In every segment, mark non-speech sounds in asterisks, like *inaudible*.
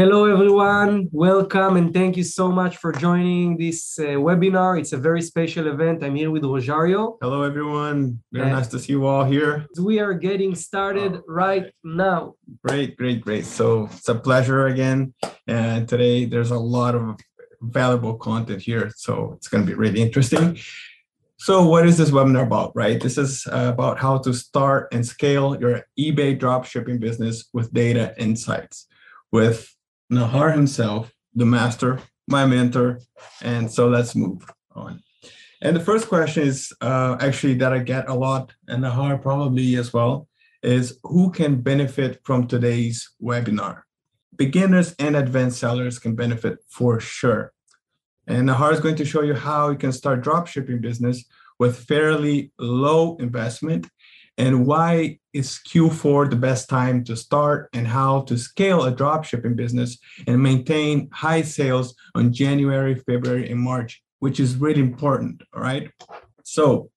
Hello, everyone. Welcome and thank you so much for joining this uh, webinar. It's a very special event. I'm here with Rogerio. Hello, everyone. Very nice to see you all here. We are getting started All right right. now. Great, great, great. So it's a pleasure again. And today there's a lot of valuable content here. So it's going to be really interesting. So what is this webinar about, right? This is uh, about how to start and scale your eBay dropshipping business with data insights with Nahar himself, the master, my mentor. And so let's move on. And the first question is uh, actually that I get a lot, and Nahar probably as well, is who can benefit from today's webinar? Beginners and advanced sellers can benefit for sure. And Nahar is going to show you how you can start dropshipping business with fairly low investment and why is Q4 the best time to start and how to scale a dropshipping business and maintain high sales on January, February, and March, which is really important. All right. So,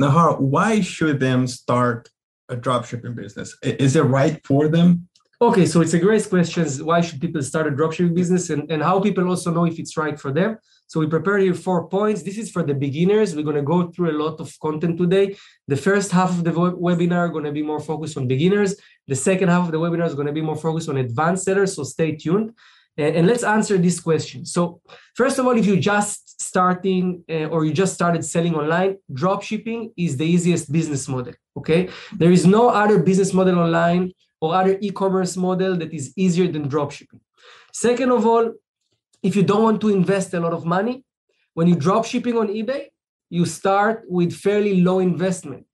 Nahar, why should them start a dropshipping business? Is it right for them? Okay, so it's a great question. Why should people start a dropshipping business and, and how people also know if it's right for them? So we prepared here four points. This is for the beginners. We're going to go through a lot of content today. The first half of the web- webinar going to be more focused on beginners. The second half of the webinar is going to be more focused on advanced sellers. So stay tuned. And, let's answer this question. So first of all, if you're just starting uh, or you just started selling online, dropshipping is the easiest business model. Okay, there is no other business model online or other e-commerce model that is easier than dropshipping. Second of all, if you don't want to invest a lot of money, when you drop shipping on eBay, you start with fairly low investment.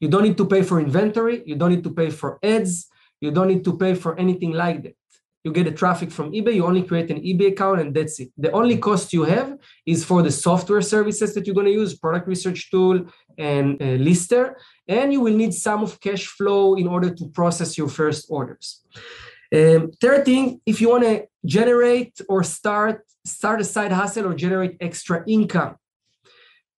You don't need to pay for inventory, you don't need to pay for ads, you don't need to pay for anything like that. You get the traffic from eBay, you only create an eBay account, and that's it. The only cost you have is for the software services that you're going to use, product research tool and uh, lister, and you will need some of cash flow in order to process your first orders. Um, third thing, if you want to generate or start start a side hustle or generate extra income.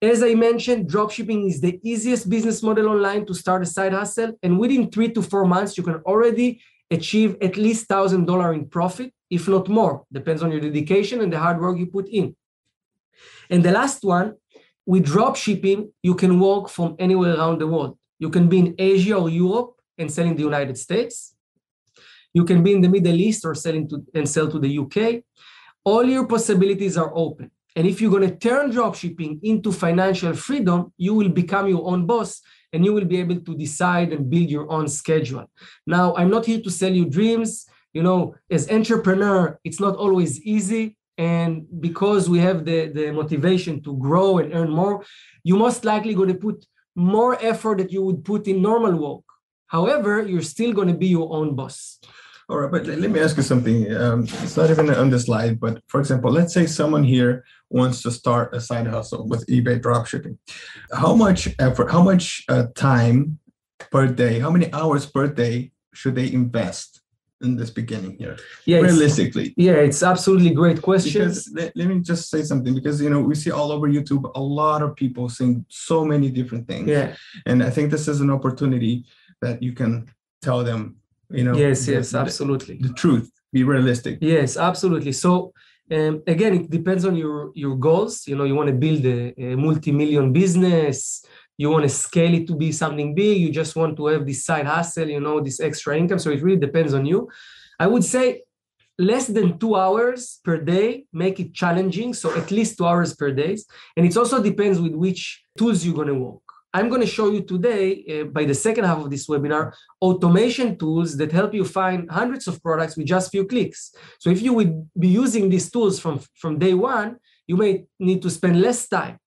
As I mentioned, dropshipping is the easiest business model online to start a side hustle, and within three to four months, you can already achieve at least thousand dollar in profit, if not more. Depends on your dedication and the hard work you put in. And the last one, with dropshipping, you can work from anywhere around the world. You can be in Asia or Europe and sell in the United States. You can be in the Middle East or selling to and sell to the UK. All your possibilities are open. And if you're going to turn dropshipping into financial freedom, you will become your own boss and you will be able to decide and build your own schedule. Now, I'm not here to sell you dreams. You know, as entrepreneur, it's not always easy. And because we have the, the motivation to grow and earn more, you most likely going to put more effort that you would put in normal work. However, you're still going to be your own boss. All right, but let me ask you something. Um, it's not even on the slide, but for example, let's say someone here wants to start a side hustle with eBay dropshipping. How much effort, how much uh, time per day, how many hours per day should they invest in this beginning here? Yeah, it's- Realistically. yeah, it's absolutely great question. Let, let me just say something because you know we see all over YouTube a lot of people saying so many different things. Yeah, And I think this is an opportunity that you can tell them, you know, yes, the- yes, the- absolutely. the truth, be realistic. Yes, absolutely. So um, again, it depends on your your goals. You know, you want to build a, a multi-million business. You want to scale it to be something big. You just want to have this side hustle. You know, this extra income. So it really depends on you. I would say less than two hours per day make it challenging. So at least two hours per day, and it also depends with which tools you're going to work. I'm going to show you today, uh, by the second half of this webinar, automation tools that help you find hundreds of products with just few clicks. So if you would be using these tools from, from day one, you may need to spend less time.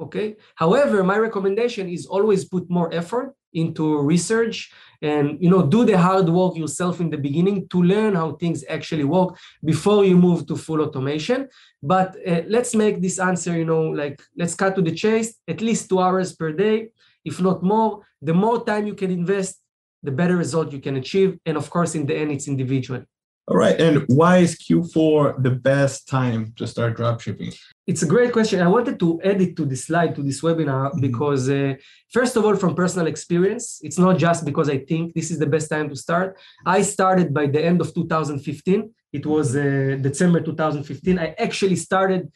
Okay. However, my recommendation is always put more effort into research and you know do the hard work yourself in the beginning to learn how things actually work before you move to full automation. But uh, let's make this answer you know like let's cut to the chase at least two hours per day if not more. The more time you can invest the better result you can achieve. And of course in the end it's individual All right. And why is Q4 the best time to start dropshipping? It's a great question. I wanted to add it to this slide, to this webinar, mm-hmm. because uh, first of all, from personal experience, it's not just because I think this is the best time to start. I started by the end of 2015. It was uh, December 2015. I actually started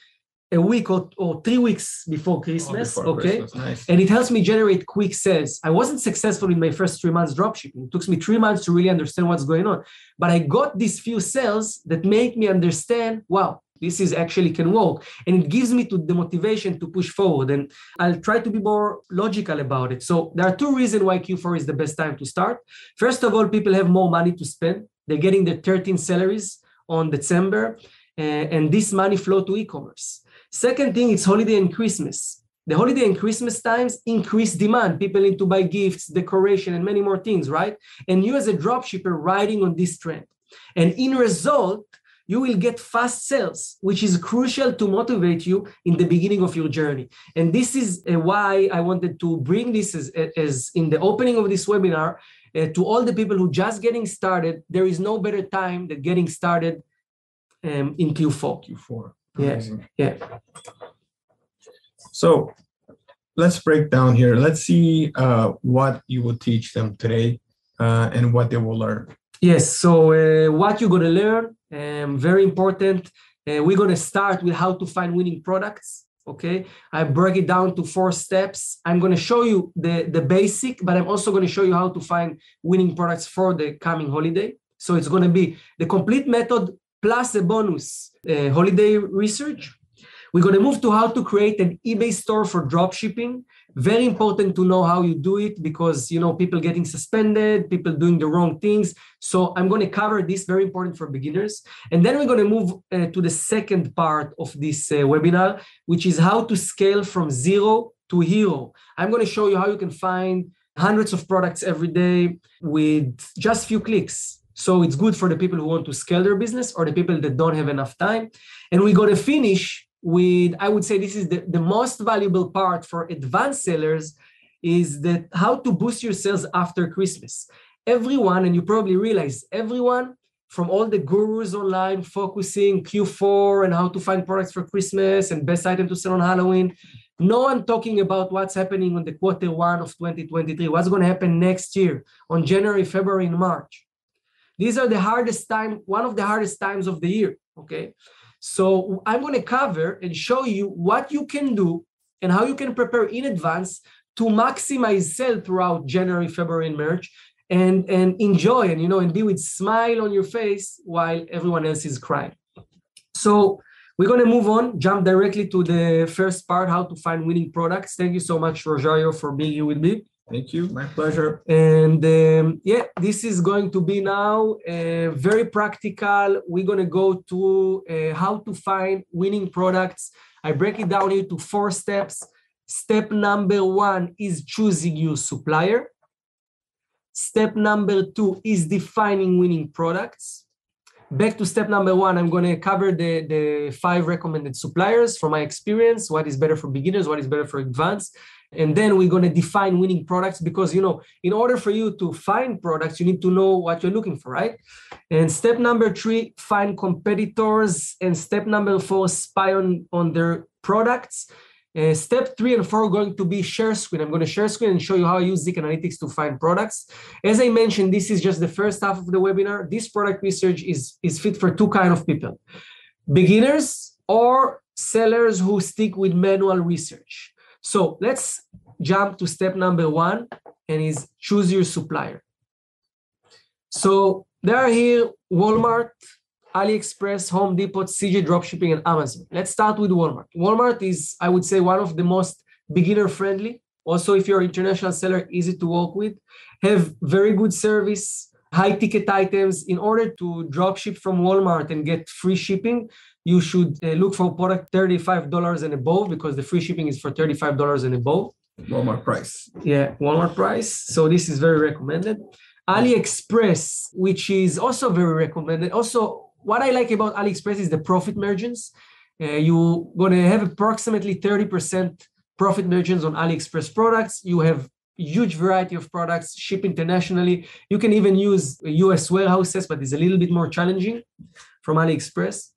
a week or, or three weeks before Christmas. Oh, before okay. Christmas. Nice. And it helps me generate quick sales. I wasn't successful in my first three months dropshipping. It took me three months to really understand what's going on. But I got these few sales that make me understand, wow, this is actually can work. And it gives me to the motivation to push forward. And I'll try to be more logical about it. So there are two reasons why Q4 is the best time to start. First of all, people have more money to spend. They're getting their 13 salaries on December. Uh, and this money flow to e-commerce. Second thing, it's holiday and Christmas. The holiday and Christmas times increase demand. People need to buy gifts, decoration, and many more things, right? And you as a dropshipper riding on this trend. And in result, you will get fast sales, which is crucial to motivate you in the beginning of your journey. And this is uh, why I wanted to bring this as, as in the opening of this webinar uh, to all the people who just getting started. There is no better time than getting started um, in Q4. Q4. Yes. Yeah. So let's break down here. Let's see uh, what you will teach them today uh, and what they will learn. Yes. So uh, what you're going to learn, um, very important. Uh, we're going to start with how to find winning products. Okay. I break it down to four steps. I'm going to show you the, the basic, but I'm also going to show you how to find winning products for the coming holiday. So it's going to be the complete method plus a bonus uh, holiday research. We're going to move to how to create an eBay store for drop shipping. Very important to know how you do it because you know people getting suspended, people doing the wrong things. So I'm going to cover this very important for beginners, and then we're going to move uh, to the second part of this uh, webinar, which is how to scale from zero to hero. I'm going to show you how you can find hundreds of products every day with just few clicks so it's good for the people who want to scale their business or the people that don't have enough time. And we're going to finish with, I would say this is the, the most valuable part for advanced sellers is that how to boost your sales after Christmas. Everyone, and you probably realize everyone from all the gurus online focusing Q4 and how to find products for Christmas and best item to sell on Halloween. No one talking about what's happening on the quarter one of 2023, what's going to happen next year on January, February, and March. These are the hardest time, one of the hardest times of the year. Okay. So I'm going to cover and show you what you can do and how you can prepare in advance to maximize sale throughout January, February, and March and, and enjoy and you know and be with smile on your face while everyone else is crying. So we're going to move on, jump directly to the first part, how to find winning products. Thank you so much, Rogerio, for being here with me. Thank you. My pleasure. And um, yeah, this is going to be now uh, very practical. We're going to go to uh, how to find winning products. I break it down into four steps. Step number one is choosing your supplier. Step number two is defining winning products. Back to step number one, I'm going to cover the, the five recommended suppliers from my experience, what is better for beginners, what is better for advanced and then we're going to define winning products because you know in order for you to find products you need to know what you're looking for right and step number three find competitors and step number four spy on on their products uh, step three and four are going to be share screen. I'm going to share screen and show you how I use Zik Analytics to find products. As I mentioned, this is just the first half of the webinar. This product research is, is fit for two kind of people, beginners or sellers who stick with manual research. So let's jump to step number one and is choose your supplier. So there are here Walmart, AliExpress, Home Depot, CJ Dropshipping, and Amazon. Let's start with Walmart. Walmart is, I would say, one of the most beginner friendly. Also, if you're an international seller, easy to work with, have very good service, high ticket items. In order to drop ship from Walmart and get free shipping, you should uh, look for product $35 and above because the free shipping is for $35 and above. Walmart price. Yeah, Walmart price. So this is very recommended. AliExpress, which is also very recommended. Also, what I like about AliExpress is the profit margins. Uh, you're going to have approximately 30% profit margins on AliExpress products. You have huge variety of products, ship internationally. You can even use US warehouses, but it's a little bit more challenging from AliExpress.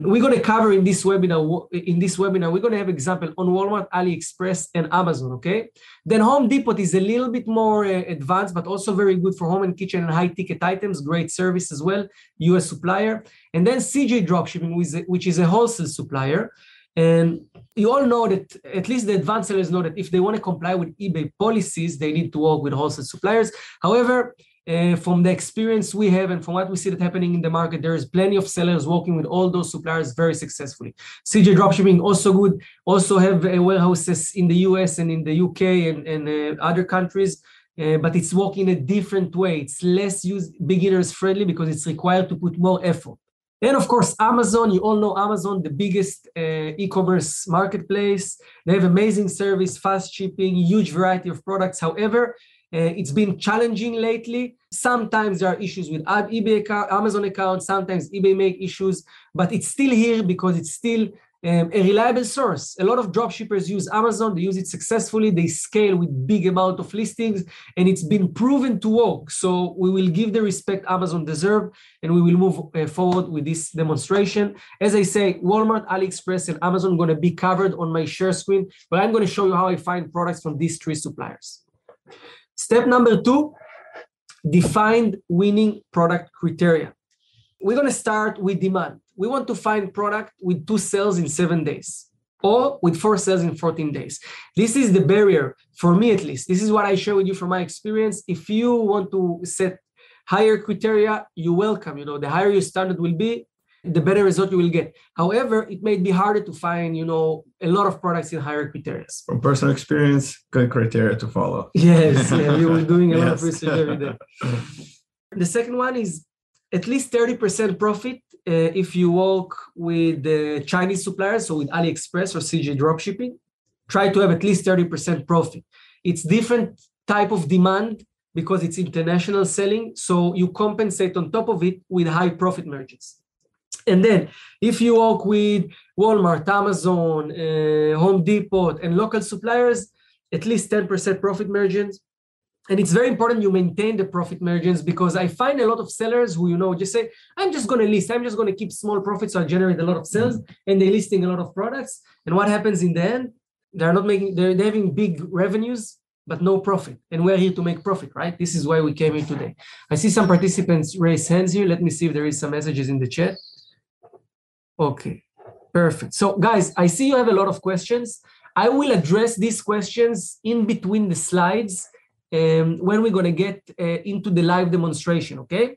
We're going to cover in this webinar. In this webinar, we're going to have example on Walmart, AliExpress, and Amazon. Okay. Then Home Depot is a little bit more uh, advanced, but also very good for home and kitchen and high ticket items. Great service as well. U.S. supplier, and then CJ Dropshipping, which is a wholesale supplier. And you all know that at least the advanced sellers know that if they want to comply with eBay policies, they need to work with wholesale suppliers. However, uh, from the experience we have and from what we see that happening in the market, there is plenty of sellers working with all those suppliers very successfully. CJ Dropshipping also good, also have uh, warehouses in the US and in the UK and, and uh, other countries, uh, but it's working a different way. It's less use beginners friendly because it's required to put more effort. And of course, Amazon, you all know Amazon, the biggest uh, e-commerce marketplace. They have amazing service, fast shipping, huge variety of products. However, uh, it's been challenging lately. Sometimes there are issues with eBay account, Amazon accounts. Sometimes eBay make issues, but it's still here because it's still um, a reliable source. A lot of dropshippers use Amazon. They use it successfully. They scale with big amount of listings, and it's been proven to work. So we will give the respect Amazon deserve, and we will move uh, forward with this demonstration. As I say, Walmart, AliExpress, and Amazon are going to be covered on my share screen, but I'm going to show you how I find products from these three suppliers. Step number two, define winning product criteria. We're going to start with demand. We want to find product with two sales in seven days or with four sales in 14 days. This is the barrier for me at least. This is what I share with you from my experience. If you want to set higher criteria, you welcome. You know, the higher your standard will be, the better result you will get. However, it may be harder to find, you know, a lot of products in higher criteria. From personal experience, good criteria to follow. Yes, yeah, you were doing a yes. lot of *laughs* research every day. *laughs* The second one is at least 30% profit uh, if you work with the Chinese suppliers, so with AliExpress or CJ Dropshipping. Try to have at least 30% profit. It's different type of demand because it's international selling, so you compensate on top of it with high profit margins. And then if you work with Walmart, Amazon, uh, Home Depot, and local suppliers, at least 10% profit margins. And it's very important you maintain the profit margins because I find a lot of sellers who, you know, just say, I'm just going to list, I'm just going to keep small profits so I generate a lot of sales, mm-hmm. and they're listing a lot of products. And what happens in the end? They're not making, they're, they're having big revenues, but no profit. And we're here to make profit, right? This is why we came here today. I see some participants raise hands here. Let me see if there is some messages in the chat. Okay, perfect. So guys, I see you have a lot of questions. I will address these questions in between the slides um, when we're gonna get uh, into the live demonstration, okay?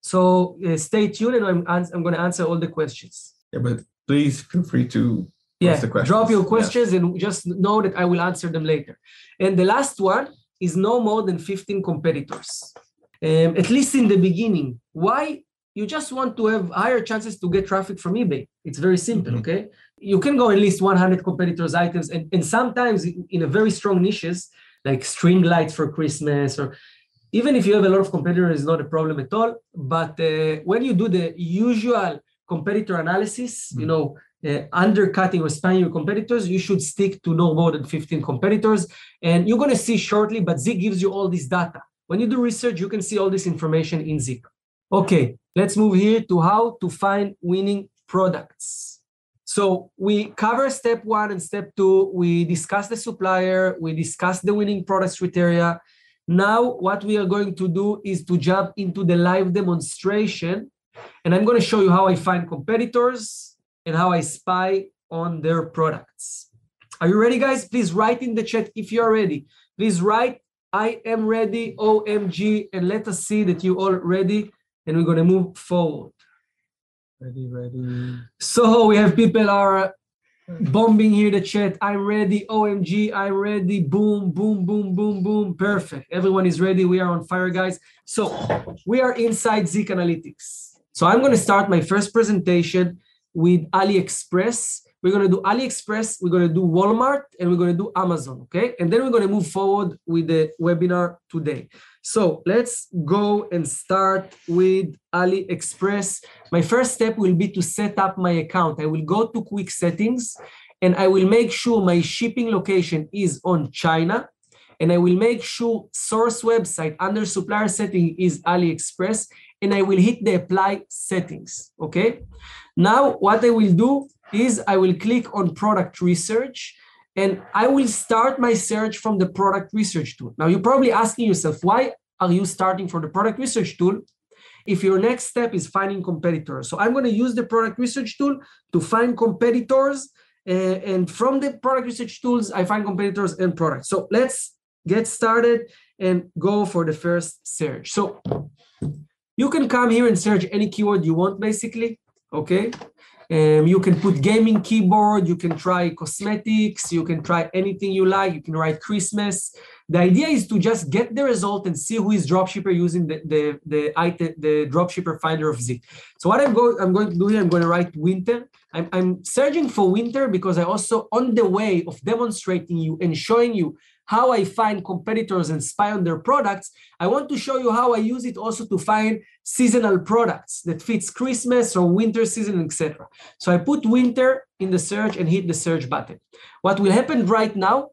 So uh, stay tuned and I'm, I'm gonna answer all the questions. Yeah, but please feel free to yeah, drop your questions and just know that I will answer them later. And the last one is no more than 15 competitors. Um, at least in the beginning. Why you just want to have higher chances to get traffic from eBay. It's very simple, mm-hmm. okay? You can go at least 100 competitors' items, and, and sometimes in a very strong niches, like string lights for Christmas, or even if you have a lot of competitors, it's not a problem at all. But uh, when you do the usual competitor analysis, mm-hmm. you know, uh, undercutting or spanning your competitors, you should stick to no more than 15 competitors. And you're going to see shortly, but Zik gives you all this data. When you do research, you can see all this information in Zik. Okay, let's move here to how to find winning products. So we cover step one and step two. We discuss the supplier, we discuss the winning products criteria. Now, what we are going to do is to jump into the live demonstration. And I'm going to show you how I find competitors and how I spy on their products. Are you ready, guys? Please write in the chat if you're ready. Please write, I am ready, OMG, and let us see that you are all ready and we're going to move forward. Ready, ready. So we have people are uh, hmm. bombing here the chat. I'm ready. OMG, I'm ready. Boom, boom, boom, boom, boom. Perfect. Everyone is ready. We are on fire, guys. So we are inside Zik Analytics. So I'm going to start my first presentation with AliExpress. We're going to do AliExpress, we're going to do Walmart, and we're going to do Amazon, okay? And then we're going to move forward with the webinar today. So let's go and start with AliExpress. My first step will be to set up my account. I will go to quick settings and I will make sure my shipping location is on China. and I will make sure source website under supplier setting is AliExpress, and I will hit the apply settings, okay? Now, what I will do is I will click on product research, and I will start my search from the product research tool. Now, you're probably asking yourself, why are you starting from the product research tool if your next step is finding competitors? So I'm going to use the product research tool to find competitors. Uh, and from the product research tools, I find competitors and products. So let's get started and go for the first search. So you can come here and search any keyword you want, basically, okay? Um, you can put gaming keyboard, you can try cosmetics, you can try anything you like, you can write Christmas. The idea is to just get the result and see who is dropshipper using the, the, the, item, the dropshipper finder of Zik. So what I'm going, I'm going to do here, I'm going to write winter. I'm, I'm searching for winter because I also, on the way of demonstrating you and showing you how I find competitors and spy on their products, I want to show you how I use it also to find seasonal products that fits Christmas or winter season, etc. So I put winter in the search and hit the search button. What will happen right now,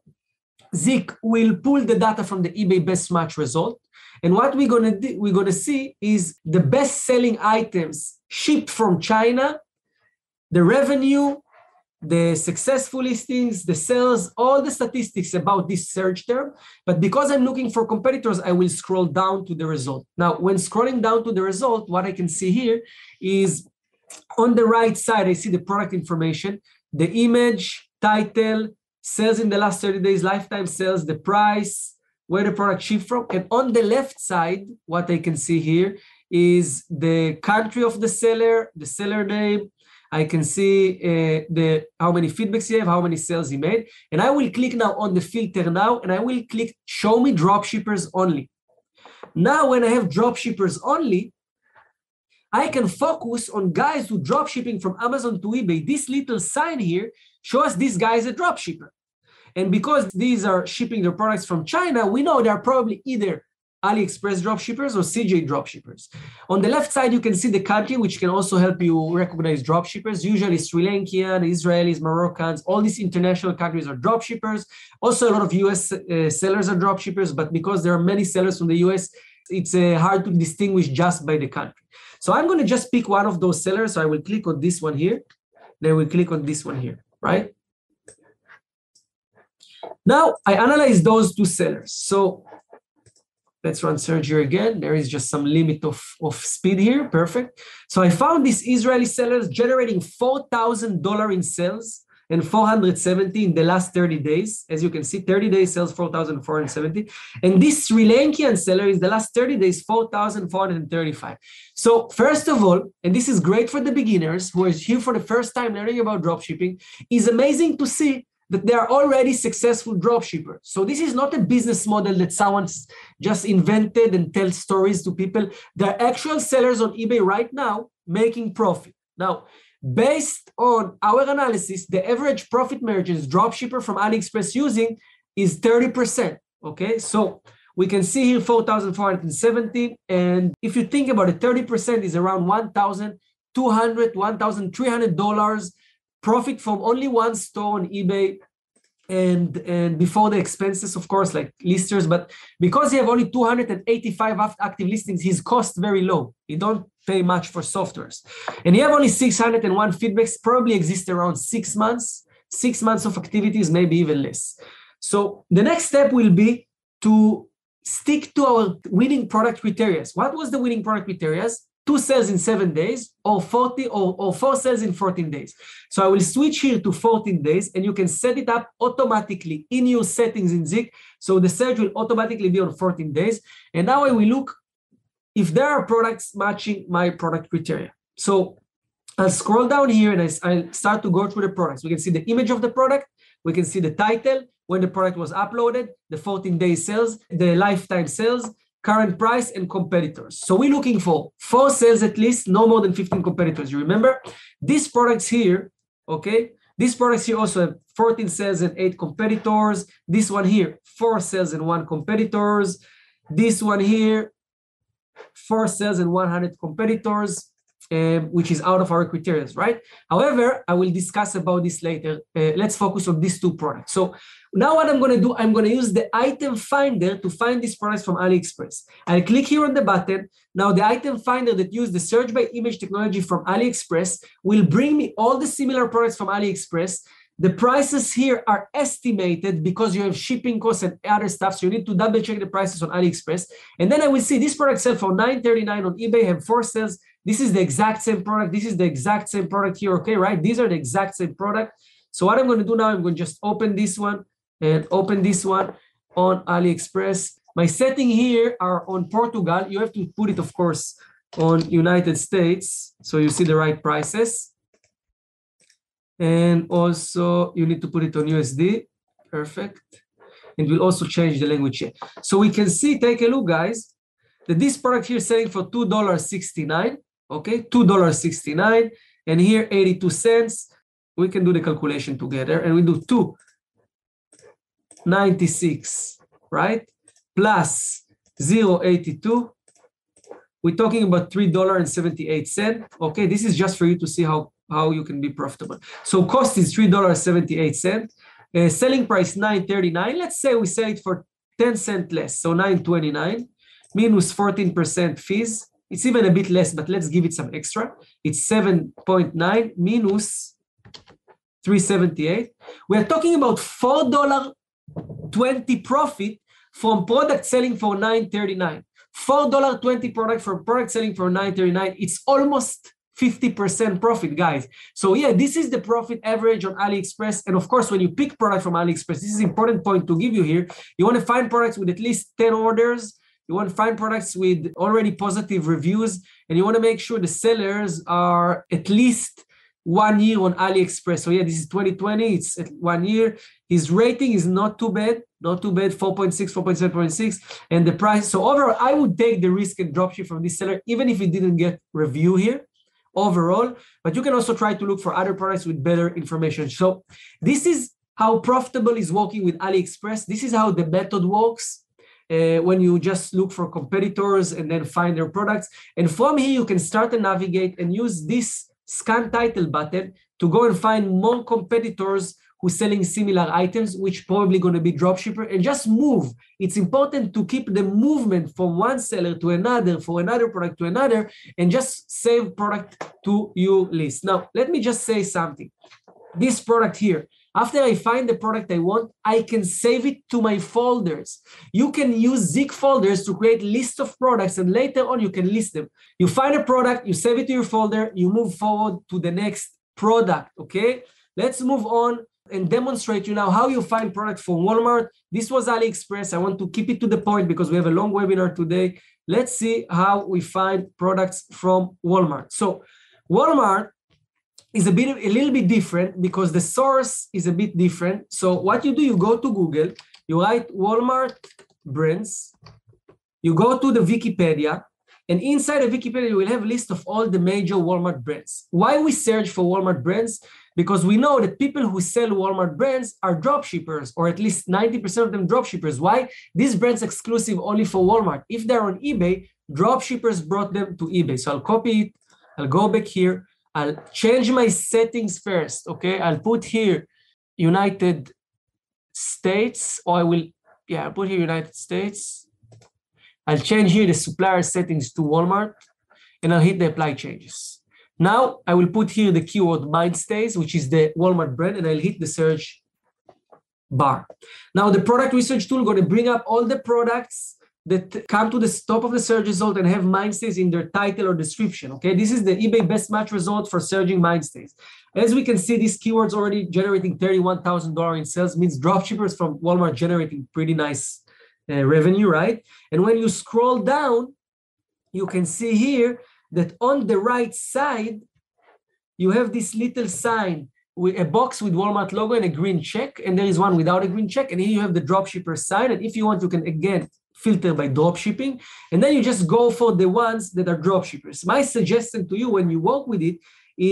Zik will pull the data from the eBay best match result. And what we're gonna do, we're gonna see is the best selling items shipped from China, the revenue, the successful listings, the sales, all the statistics about this search term. But because I'm looking for competitors, I will scroll down to the result. Now, when scrolling down to the result, what I can see here is on the right side, I see the product information, the image, title, sales in the last 30 days, lifetime sales, the price, where the product shipped from. And on the left side, what I can see here is the country of the seller, the seller name, I can see uh, the how many feedbacks he have, how many sales he made. And I will click now on the filter now, and I will click show me dropshippers only. Now, when I have dropshippers only, I can focus on guys who drop shipping from Amazon to eBay. This little sign here shows this guy is a dropshipper. And because these are shipping their products from China, we know they're probably either AliExpress dropshippers or CJ dropshippers. On the left side, you can see the country, which can also help you recognize dropshippers. Usually Sri Lankan, Israelis, Moroccans, all these international countries are dropshippers. Also, a lot of US uh, sellers are dropshippers, but because there are many sellers from the US, it's uh, hard to distinguish just by the country. So I'm going to just pick one of those sellers. So I will click on this one here. Then we click on this one here, right? Now I analyze those two sellers. So Let's run here again. There is just some limit of, of speed here. Perfect. So I found these Israeli sellers generating $4,000 in sales and 470 in the last 30 days. As you can see, 30 days sales 4,470. And this Sri Lankan seller is the last 30 days 4,435. So first of all, and this is great for the beginners who are here for the first time learning about dropshipping, is amazing to see that they are already successful dropshippers. So this is not a business model that someone just invented and tells stories to people. They're actual sellers on eBay right now making profit. Now, based on our analysis, the average profit margins dropshipper from AliExpress using is 30%. Okay, so we can see here 4,470. And if you think about it, 30% is around 1,200, $1,300 profit from only one store on eBay and and before the expenses of course like listers but because you have only 285 active listings his cost very low. You don't pay much for softwares. And you have only 601 feedbacks probably exist around six months six months of activities maybe even less. So the next step will be to stick to our winning product criteria. What was the winning product criteria two sales in seven days or 40 or, or four sales in 14 days. So I will switch here to 14 days and you can set it up automatically in your settings in Zik. So the search will automatically be on 14 days. And now I will look if there are products matching my product criteria. So I'll scroll down here and I, I'll start to go through the products. We can see the image of the product. We can see the title, when the product was uploaded, the 14 day sales, the lifetime sales, current price, and competitors. So we're looking for four sales at least, no more than 15 competitors. You remember? These products here, okay? These products here also have 14 sales and eight competitors. This one here, four sales and one competitors. This one here, four sales and 100 competitors. Um, which is out of our criteria, right? However, I will discuss about this later. Uh, let's focus on these two products. So now what I'm gonna do, I'm gonna use the item finder to find these products from AliExpress. I'll click here on the button. Now the item finder that uses the search by image technology from AliExpress will bring me all the similar products from AliExpress. The prices here are estimated because you have shipping costs and other stuff. So you need to double check the prices on AliExpress. And then I will see this product sell for $9.39 on eBay, have four sales. This is the exact same product. This is the exact same product here, okay, right? These are the exact same product. So what I'm going to do now, I'm going to just open this one and open this one on AliExpress. My setting here are on Portugal. You have to put it, of course, on United States. So you see the right prices. And also you need to put it on USD. Perfect. And we'll also change the language here. So we can see, take a look, guys, that this product here is selling for $2.69. Okay, $2.69. And here 82 cents. We can do the calculation together and we do 296, right? Plus 0.82 we're talking about $3.78. Okay, this is just for you to see how how you can be profitable. So cost is $3.78. Uh, selling price 9.39. Let's say we sell it for 10 cent less, so 9.29 minus 14% fees. It's even a bit less, but let's give it some extra. It's 7.9 minus 378. We're talking about $4.20 profit from product selling for 9.39. $4.20 product for product selling for 9.39. It's almost 50% profit, guys. So yeah, this is the profit average on AliExpress. And of course, when you pick product from AliExpress, this is important point to give you here. You want to find products with at least 10 orders. You want to find products with already positive reviews. And you want to make sure the sellers are at least one year on AliExpress. So yeah, this is 2020. It's one year. His rating is not too bad, not too bad, 4.6, 4.7.6. And the price. So overall, I would take the risk and dropship from this seller, even if it didn't get review here overall, but you can also try to look for other products with better information. So this is how profitable is working with AliExpress. This is how the method works. Uh, when you just look for competitors and then find their products. And from here, you can start to navigate and use this scan title button to go and find more competitors who's selling similar items, which probably going to be dropshipper, and just move. It's important to keep the movement from one seller to another, for another product to another, and just save product to your list. Now, let me just say something. This product here, after I find the product I want, I can save it to my folders. You can use Zik folders to create list of products and later on you can list them. You find a product, you save it to your folder, you move forward to the next product, okay? Let's move on and demonstrate you now how you find products from Walmart. This was AliExpress. I want to keep it to the point because we have a long webinar today. Let's see how we find products from Walmart. So Walmart is a bit a little bit different because the source is a bit different. So what you do, you go to Google, you write Walmart brands, you go to the Wikipedia, and inside of Wikipedia, you will have a list of all the major Walmart brands. Why we search for Walmart brands? because we know that people who sell Walmart brands are drop shippers, or at least 90% of them drop shippers. Why? These brands exclusive only for Walmart. If they're on eBay, drop shippers brought them to eBay. So I'll copy it, I'll go back here, I'll change my settings first, okay? I'll put here United States, or I will, yeah, I'll put here United States. I'll change here the supplier settings to Walmart, and I'll hit the apply changes. Now I will put here the keyword Mainstays, which is the Walmart brand, and I'll hit the search bar. Now the product research tool going to bring up all the products that come to the top of the search result and have Mainstays in their title or description. Okay, this is the eBay best match result for searching Mainstays. As we can see, these keywords already generating $31,000 in sales means dropshippers from Walmart generating pretty nice uh, revenue, right? And when you scroll down, you can see here that on the right side, you have this little sign with a box with Walmart logo and a green check, and there is one without a green check. And here you have the dropshipper sign. And if you want, you can again filter by dropshipping. And then you just go for the ones that are dropshippers. My suggestion to you when you work with it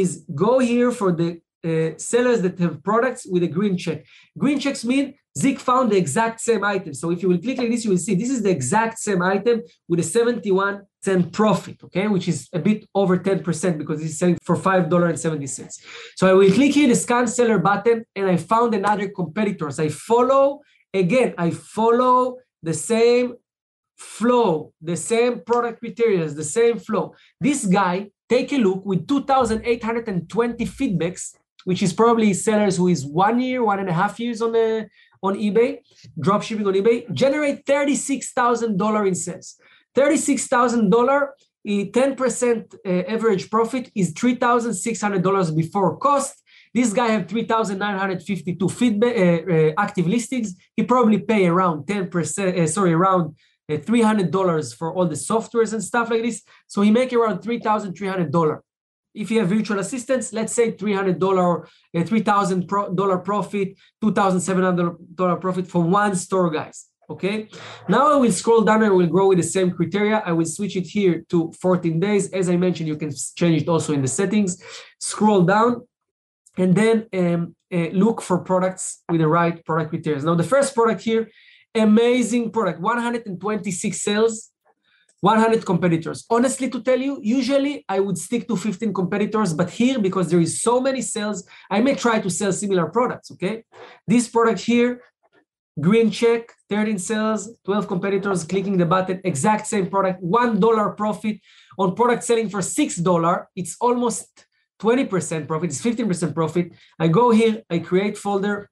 is go here for the uh, sellers that have products with a green check. Green checks mean Zik found the exact same item. So if you will click like this, you will see this is the exact same item with a 71 cent profit, okay, which is a bit over 10% because it's selling for $5.70. So I will click here the scan seller button and I found another competitors. I follow, again, I follow the same flow, the same product criteria, the same flow. This guy, take a look with 2,820 feedbacks, which is probably sellers who is one year, one and a half years on the on eBay, drop shipping on eBay, generate $36,000 in sales. $36,000, 10% uh, average profit is $3,600 before cost. This guy have 3,952 feedback, uh, uh, active listings. He probably pay around 10%, uh, sorry, around uh, $300 for all the softwares and stuff like this. So he make around $3,300 if you have virtual assistants, let's say $300, uh, $3,000 profit, $2,700 profit for one store, guys. Okay. Now I will scroll down and I will grow with the same criteria. I will switch it here to 14 days. As I mentioned, you can change it also in the settings. Scroll down and then um, uh, look for products with the right product criteria. Now, the first product here, amazing product, 126 sales 100 competitors. Honestly, to tell you, usually I would stick to 15 competitors, but here, because there is so many sales, I may try to sell similar products, okay? This product here, green check, 13 sales, 12 competitors, clicking the button, exact same product, $1 profit on product selling for $6. It's almost 20% profit, it's 15% profit. I go here, I create folder,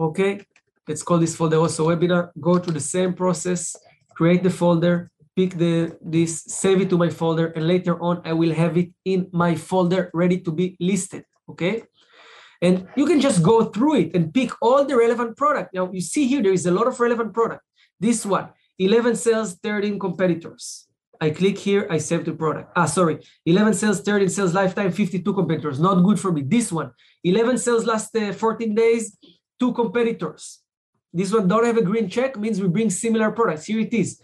okay? Let's call this folder also webinar. Go through the same process, create the folder, pick the this, save it to my folder, and later on I will have it in my folder ready to be listed, okay? And you can just go through it and pick all the relevant product. Now you see here, there is a lot of relevant product. This one, 11 sales, 13 competitors. I click here, I save the product. Ah, sorry, 11 sales, 13 sales lifetime, 52 competitors. Not good for me. This one, 11 sales last uh, 14 days, two competitors. This one don't have a green check, means we bring similar products. Here it is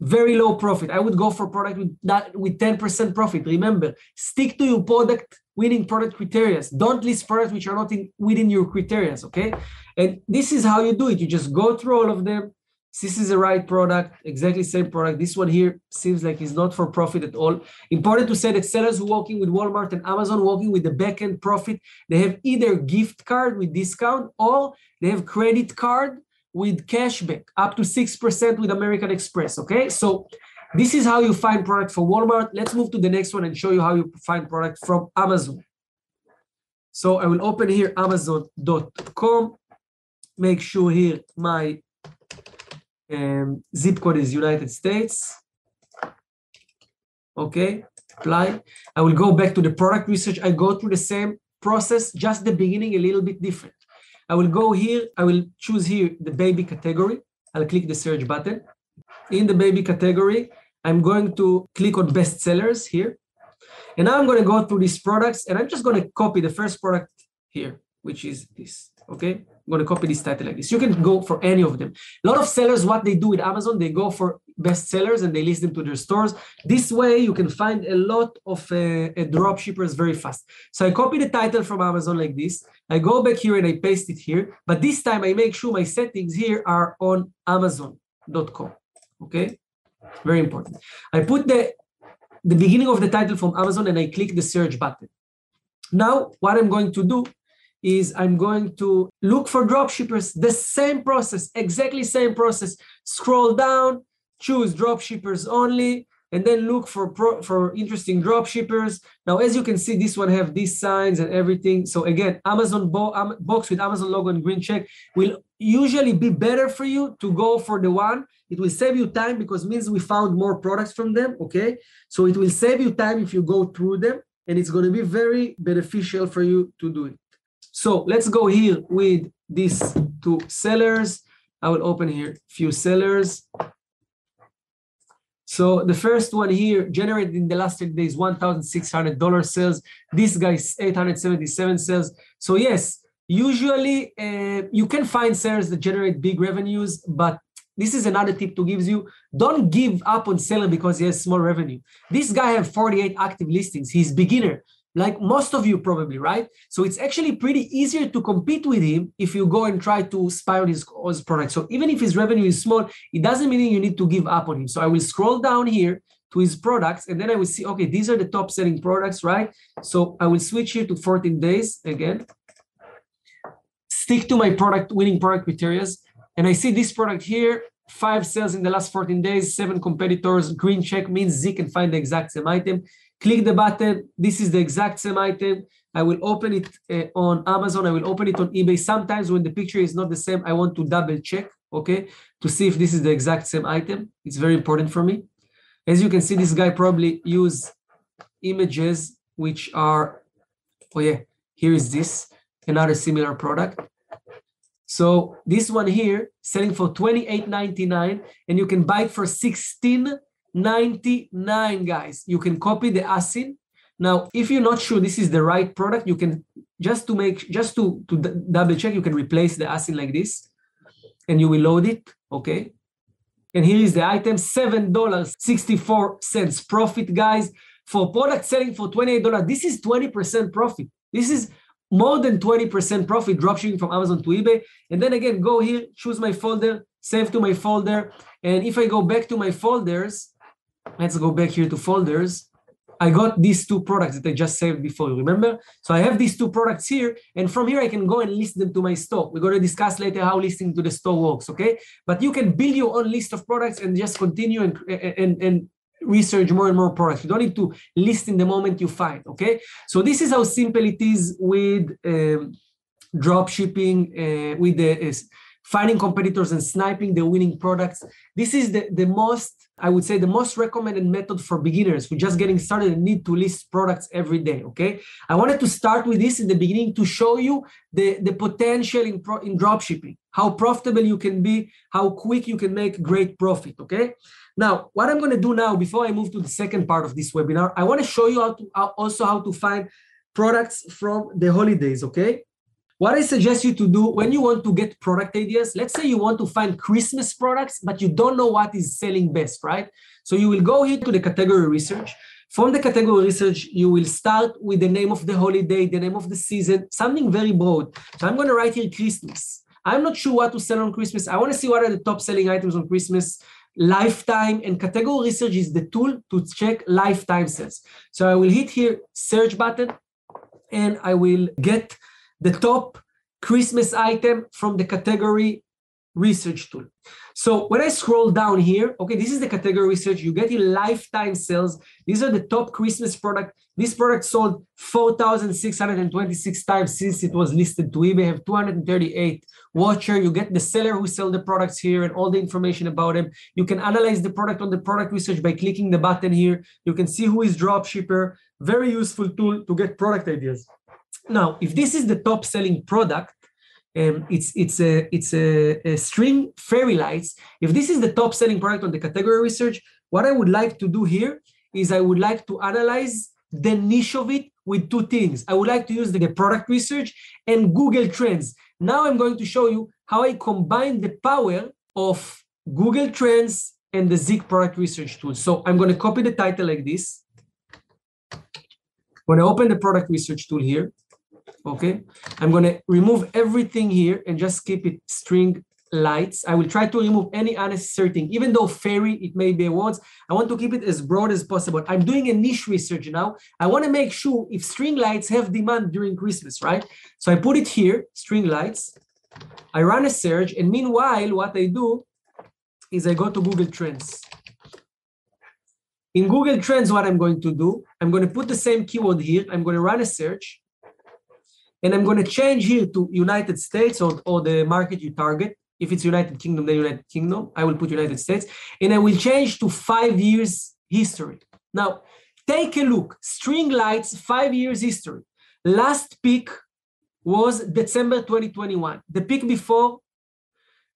very low profit. I would go for product with that with 10% profit. Remember, stick to your product winning product criteria. Don't list products which are not in within your criteria. Okay. And this is how you do it. You just go through all of them. This is the right product, exactly same product. This one here seems like it's not for profit at all. Important to say that sellers working with Walmart and Amazon working with the backend profit, they have either gift card with discount or they have credit card with cashback up to 6% with American Express. Okay, so this is how you find product for Walmart. Let's move to the next one and show you how you find product from Amazon. So I will open here amazon.com. Make sure here my um, zip code is United States. Okay, apply. I will go back to the product research. I go through the same process, just the beginning a little bit different. I will go here, I will choose here the baby category. I'll click the search button. In the baby category, I'm going to click on best sellers here. And now I'm going to go through these products and I'm just going to copy the first product here, which is this, okay? I'm going to copy this title like this. You can go for any of them. A lot of sellers, what they do with Amazon, they go for best sellers and they list them to their stores. This way, you can find a lot of uh, drop shippers very fast. So I copy the title from Amazon like this. I go back here and I paste it here. But this time, I make sure my settings here are on Amazon.com. Okay, very important. I put the the beginning of the title from Amazon and I click the search button. Now, what I'm going to do is I'm going to look for dropshippers, the same process, exactly same process. Scroll down, choose dropshippers only, and then look for pro, for interesting dropshippers. Now, as you can see, this one have these signs and everything. So again, Amazon bo um, box with Amazon logo and green check will usually be better for you to go for the one. It will save you time because means we found more products from them. Okay, so it will save you time if you go through them, and it's going to be very beneficial for you to do it. So let's go here with these two sellers. I will open here few sellers. So the first one here generated in the last 30 days $1,600 sales. This guy's 877 sales. So yes, usually uh, you can find sellers that generate big revenues, but this is another tip to give you. Don't give up on selling because he has small revenue. This guy have 48 active listings. He's beginner. Like most of you probably, right? So it's actually pretty easier to compete with him if you go and try to spy on his, his product. So even if his revenue is small, it doesn't mean you need to give up on him. So I will scroll down here to his products and then I will see, okay, these are the top selling products, right? So I will switch here to 14 days again, stick to my product winning product criteria. And I see this product here, five sales in the last 14 days, seven competitors, green check means Z can find the exact same item click the button. This is the exact same item. I will open it uh, on Amazon. I will open it on eBay. Sometimes when the picture is not the same, I want to double check, okay, to see if this is the exact same item. It's very important for me. As you can see, this guy probably use images which are, oh yeah, here is this, another similar product. So this one here, selling for $28.99, and you can buy it for 16 99 guys. You can copy the asin. Now if you're not sure this is the right product you can just to make just to to double check you can replace the asin like this and you will load it okay? And here is the item seven dollars 64 cents profit guys. For product selling for 28 dollars this is 20 percent profit. This is more than 20 percent profit dropshipping from amazon to ebay. And then again go here choose my folder save to my folder. And if i go back to my folders let's go back here to folders. I got these two products that I just saved before, remember? So I have these two products here, and from here I can go and list them to my store. We're going to discuss later how listing to the store works, okay? But you can build your own list of products and just continue and, and, and research more and more products. You don't need to list in the moment you find, okay? So this is how simple it is with um, drop shipping, uh, with the uh, finding competitors and sniping the winning products. This is the, the most I would say the most recommended method for beginners who just getting started and need to list products every day. Okay. I wanted to start with this in the beginning to show you the, the potential in, pro, in drop shipping, how profitable you can be, how quick you can make great profit. Okay. Now, what I'm going to do now, before I move to the second part of this webinar, I want to show you how to also how to find products from the holidays. Okay. What I suggest you to do when you want to get product ideas, let's say you want to find Christmas products, but you don't know what is selling best, right? So you will go here to the category research. From the category research, you will start with the name of the holiday, the name of the season, something very broad. So I'm going to write here Christmas. I'm not sure what to sell on Christmas. I want to see what are the top selling items on Christmas lifetime and category research is the tool to check lifetime sales. So I will hit here search button and I will get the top Christmas item from the category research tool. So when I scroll down here, okay, this is the category research. You get in lifetime sales. These are the top Christmas product. This product sold 4,626 times since it was listed to eBay. Have 238 watcher. You get the seller who sell the products here and all the information about them. You can analyze the product on the product research by clicking the button here. You can see who is drop shipper. Very useful tool to get product ideas. Now, if this is the top selling product, um, it's it's a it's a, a, string fairy lights. If this is the top selling product on the category research, what I would like to do here is I would like to analyze the niche of it with two things. I would like to use the, product research and Google Trends. Now I'm going to show you how I combine the power of Google Trends and the Zik product research tool. So I'm going to copy the title like this. When I open the product research tool here, okay? I'm to remove everything here and just keep it string lights. I will try to remove any unnecessary thing. Even though fairy it may be awards i want to keep it as broad as possible. I'm doing a niche research now. I want to make sure if string lights have demand during christmas right? So i put it here string lights. I run a search and meanwhile what i do is i go to google trends. In google trends what i'm going to do i'm going to put the same keyword here. I'm going to run a search and I'm going to change here to United States or, or the market you target. If it's United Kingdom, then United Kingdom. I will put United States. And I will change to five years history. Now, take a look. String lights, five years history. Last peak was December 2021. The peak before,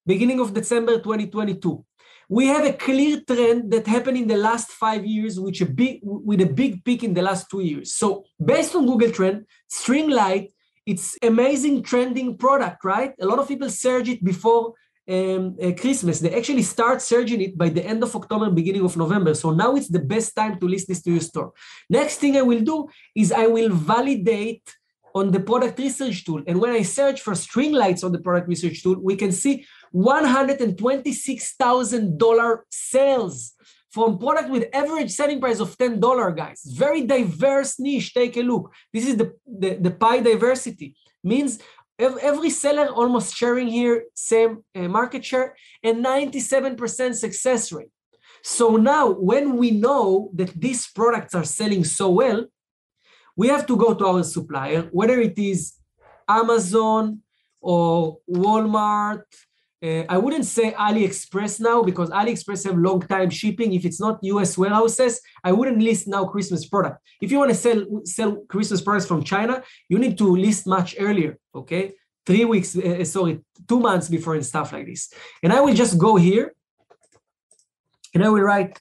beginning of December 2022. We have a clear trend that happened in the last five years, which a big with a big peak in the last two years. So based on Google Trend, string light it's amazing trending product, right? A lot of people search it before um, uh, Christmas. They actually start surging it by the end of October, beginning of November. So now it's the best time to list this to your store. Next thing I will do is I will validate on the product research tool. And when I search for string lights on the product research tool, we can see $126,000 sales from product with average selling price of $10, guys. Very diverse niche. Take a look. This is the, the, the pie diversity. Means every seller almost sharing here same uh, market share and 97% success rate. So now when we know that these products are selling so well, we have to go to our supplier, whether it is Amazon or Walmart. Uh, I wouldn't say AliExpress now because AliExpress have long time shipping. If it's not US warehouses, I wouldn't list now Christmas product. If you want to sell sell Christmas products from China, you need to list much earlier. Okay, three weeks, uh, uh sorry, two months before and stuff like this. And I will just go here, and I will write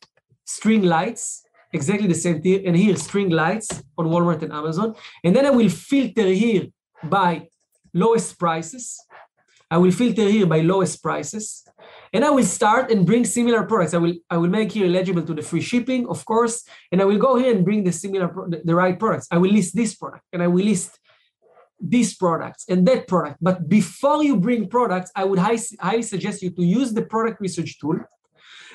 string lights exactly the same thing. And here, string lights on Walmart and Amazon. And then I will filter here by lowest prices. I will filter here by lowest prices. And I will start and bring similar products. I will I will make here eligible to the free shipping, of course. And I will go here and bring the similar the, right products. I will list this product and I will list these products and that product. But before you bring products, I would highly suggest you to use the product research tool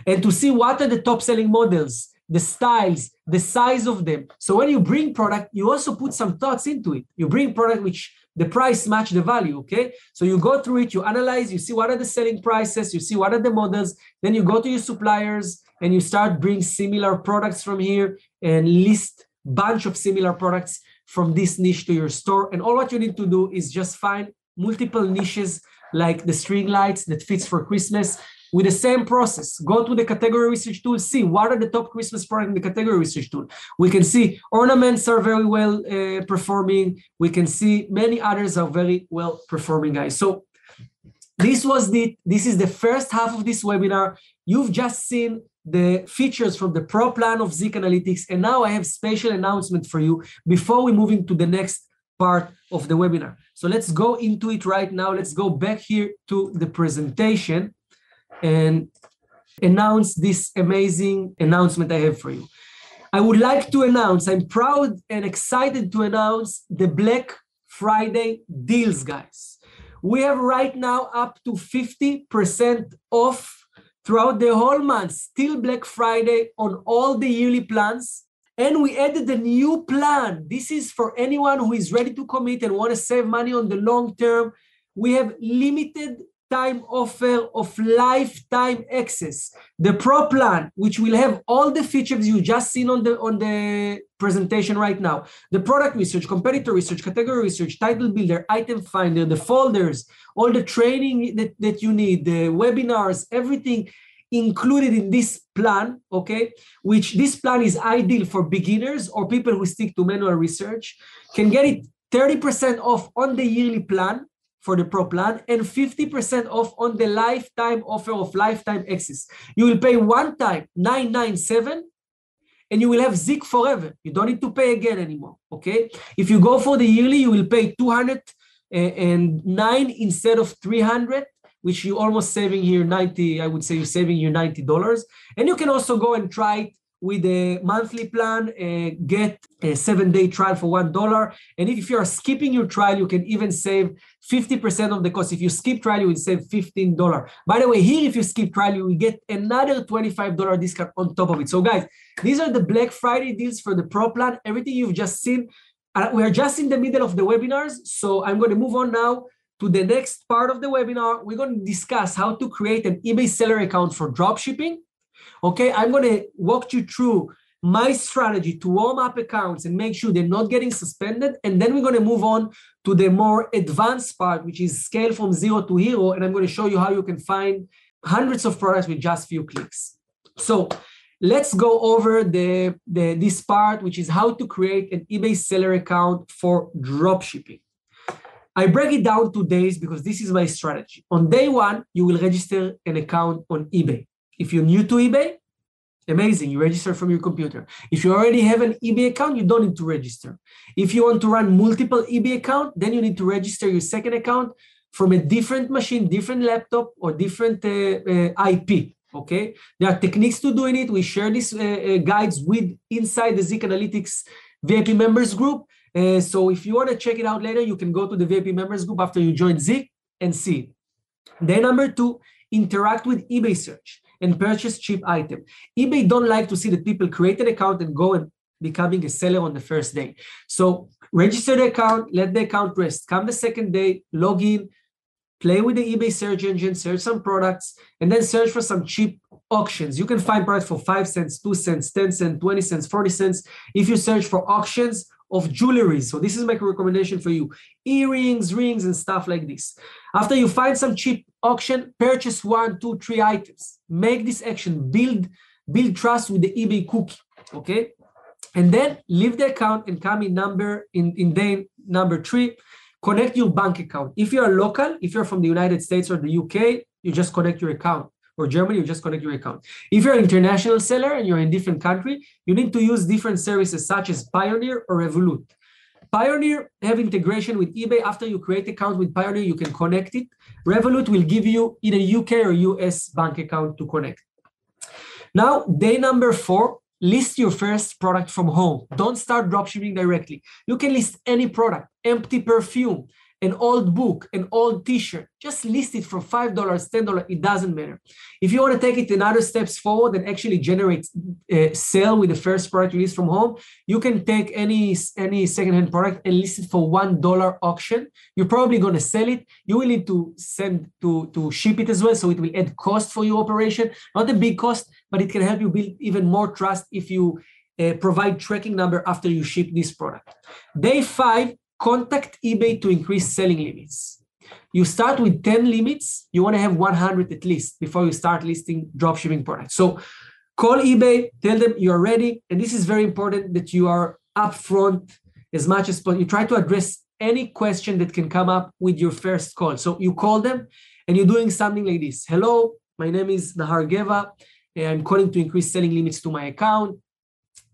and to see what are the top selling models the styles, the size of them. So when you bring product, you also put some thoughts into it. You bring product which the price match the value, okay? So you go through it, you analyze, you see what are the selling prices, you see what are the models, then you go to your suppliers and you start bring similar products from here and list bunch of similar products from this niche to your store. And all what you need to do is just find multiple niches like the string lights that fits for Christmas with the same process. Go to the category research tool, see what are the top Christmas products in the category research tool. We can see ornaments are very well uh, performing. We can see many others are very well performing, guys. So this was the this is the first half of this webinar. You've just seen the features from the pro plan of Zik Analytics, and now I have special announcement for you before we move into the next part of the webinar. So let's go into it right now. Let's go back here to the presentation and announce this amazing announcement I have for you. I would like to announce, I'm proud and excited to announce the Black Friday deals, guys. We have right now up to 50% off throughout the whole month, still Black Friday on all the yearly plans. And we added a new plan. This is for anyone who is ready to commit and want to save money on the long term. We have limited time offer of lifetime access. The Pro plan, which will have all the features you just seen on the on the presentation right now, the product research, competitor research, category research, title builder, item finder, the folders, all the training that, that you need, the webinars, everything included in this plan, okay, which this plan is ideal for beginners or people who stick to manual research, can get it 30% off on the yearly plan for the pro plan and 50% off on the lifetime offer of lifetime access. You will pay one time 997 and you will have Zik forever. You don't need to pay again anymore. Okay. If you go for the yearly, you will pay 209 eh, instead of 300 which you almost saving here 90 i would say you're saving here 90 dollars and you can also go and try it with a monthly plan, uh, get a seven day trial for one dollar. And if you are skipping your trial, you can even save 50% of the cost. If you skip trial, you will save $15. By the way, here, if you skip trial, you will get another $25 discount on top of it. So, guys, these are the Black Friday deals for the Pro plan. Everything you've just seen. Uh, we are just in the middle of the webinars. So, I'm going to move on now to the next part of the webinar. We're going to discuss how to create an eBay seller account for dropshipping Okay, I'm going to walk you through my strategy to warm up accounts and make sure they're not getting suspended. And then we're going to move on to the more advanced part, which is scale from zero to hero. And I'm going to show you how you can find hundreds of products with just few clicks. So let's go over the, the this part, which is how to create an eBay seller account for dropshipping. I break it down to days because this is my strategy. On day one, you will register an account on eBay. If you're new to eBay, amazing, you register from your computer. If you already have an eBay account, you don't need to register. If you want to run multiple eBay account, then you need to register your second account from a different machine, different laptop, or different uh, uh, IP. Okay, there are techniques to doing it. We share these uh, uh, guides with inside the Zik Analytics VIP members group. Uh, so if you want to check it out later, you can go to the VIP members group after you join Zik and see. Then number two, interact with eBay search and purchase cheap item. eBay don't like to see that people create an account and go and becoming a seller on the first day. So register the account, let the account rest. Come the second day, log in, play with the eBay search engine, search some products, and then search for some cheap auctions. You can find products for 5 cents, 2 cents, 10 cents, 20 cents, 40 cents. If you search for auctions of jewelry, so this is my recommendation for you earrings, rings, and stuff like this. After you find some cheap auction, purchase one, two, three items. Make this action, build, build trust with the eBay cookie. Okay. And then leave the account and come in number in, in day number three connect your bank account. If you're local, if you're from the United States or the UK, you just connect your account. Or Germany, you just connect your account. If you're an international seller and you're in different country, you need to use different services such as Payoneer or Revolut. Payoneer have integration with eBay. After you create account with Payoneer, you can connect it. Revolut will give you either UK or US bank account to connect. Now, day number four, list your first product from home. Don't start dropshipping directly. You can list any product, empty perfume, an old book, an old t-shirt. Just list it for $5, $10, it doesn't matter. If you want to take it another steps forward and actually generate a uh, sale with the first product list from home, you can take any, any secondhand product and list it for $1 auction. You're probably going to sell it. You will need to send to, to ship it as well. So it will add cost for your operation. Not a big cost, but it can help you build even more trust if you uh, provide tracking number after you ship this product. Day five, contact eBay to increase selling limits. You start with 10 limits, you want to have 100 at least before you start listing dropshipping products. So call eBay, tell them you're ready. And this is very important that you are upfront as much as possible. You try to address any question that can come up with your first call. So you call them and you're doing something like this. Hello, my name is Nahar Geva. I'm calling to increase selling limits to my account.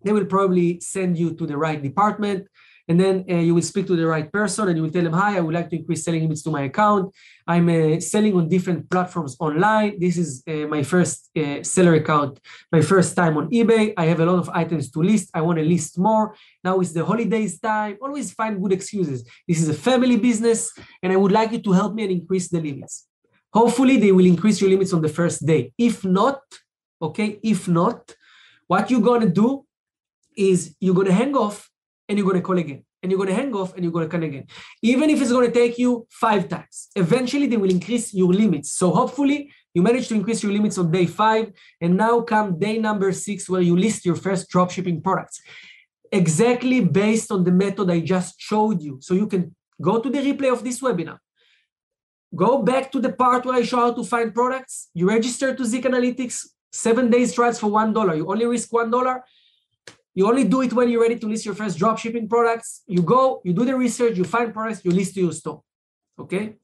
They will probably send you to the right department and then uh, you will speak to the right person and you will tell them, hi, I would like to increase selling limits to my account. I'm uh, selling on different platforms online. This is uh, my first uh, seller account, my first time on eBay. I have a lot of items to list. I want to list more. Now it's the holidays time. Always find good excuses. This is a family business and I would like you to help me and increase the limits. Hopefully they will increase your limits on the first day. If not, okay, if not, what you're going to do is you're going to hang off and you're going to call again and you're going to hang off and you're going to call again. Even if it's going to take you five times eventually they will increase your limits. So hopefully you manage to increase your limits on day five and now come day number six where you list your first dropshipping products. Exactly based on the method i just showed you. So you can go to the replay of this webinar. Go back to the part where i show how to find products. You register to zik analytics seven days trials for one dollar. You only risk one dollar you only do it when you're ready to list your first drop shipping products. You go, you do the research, you find products, you list to your store. Okay?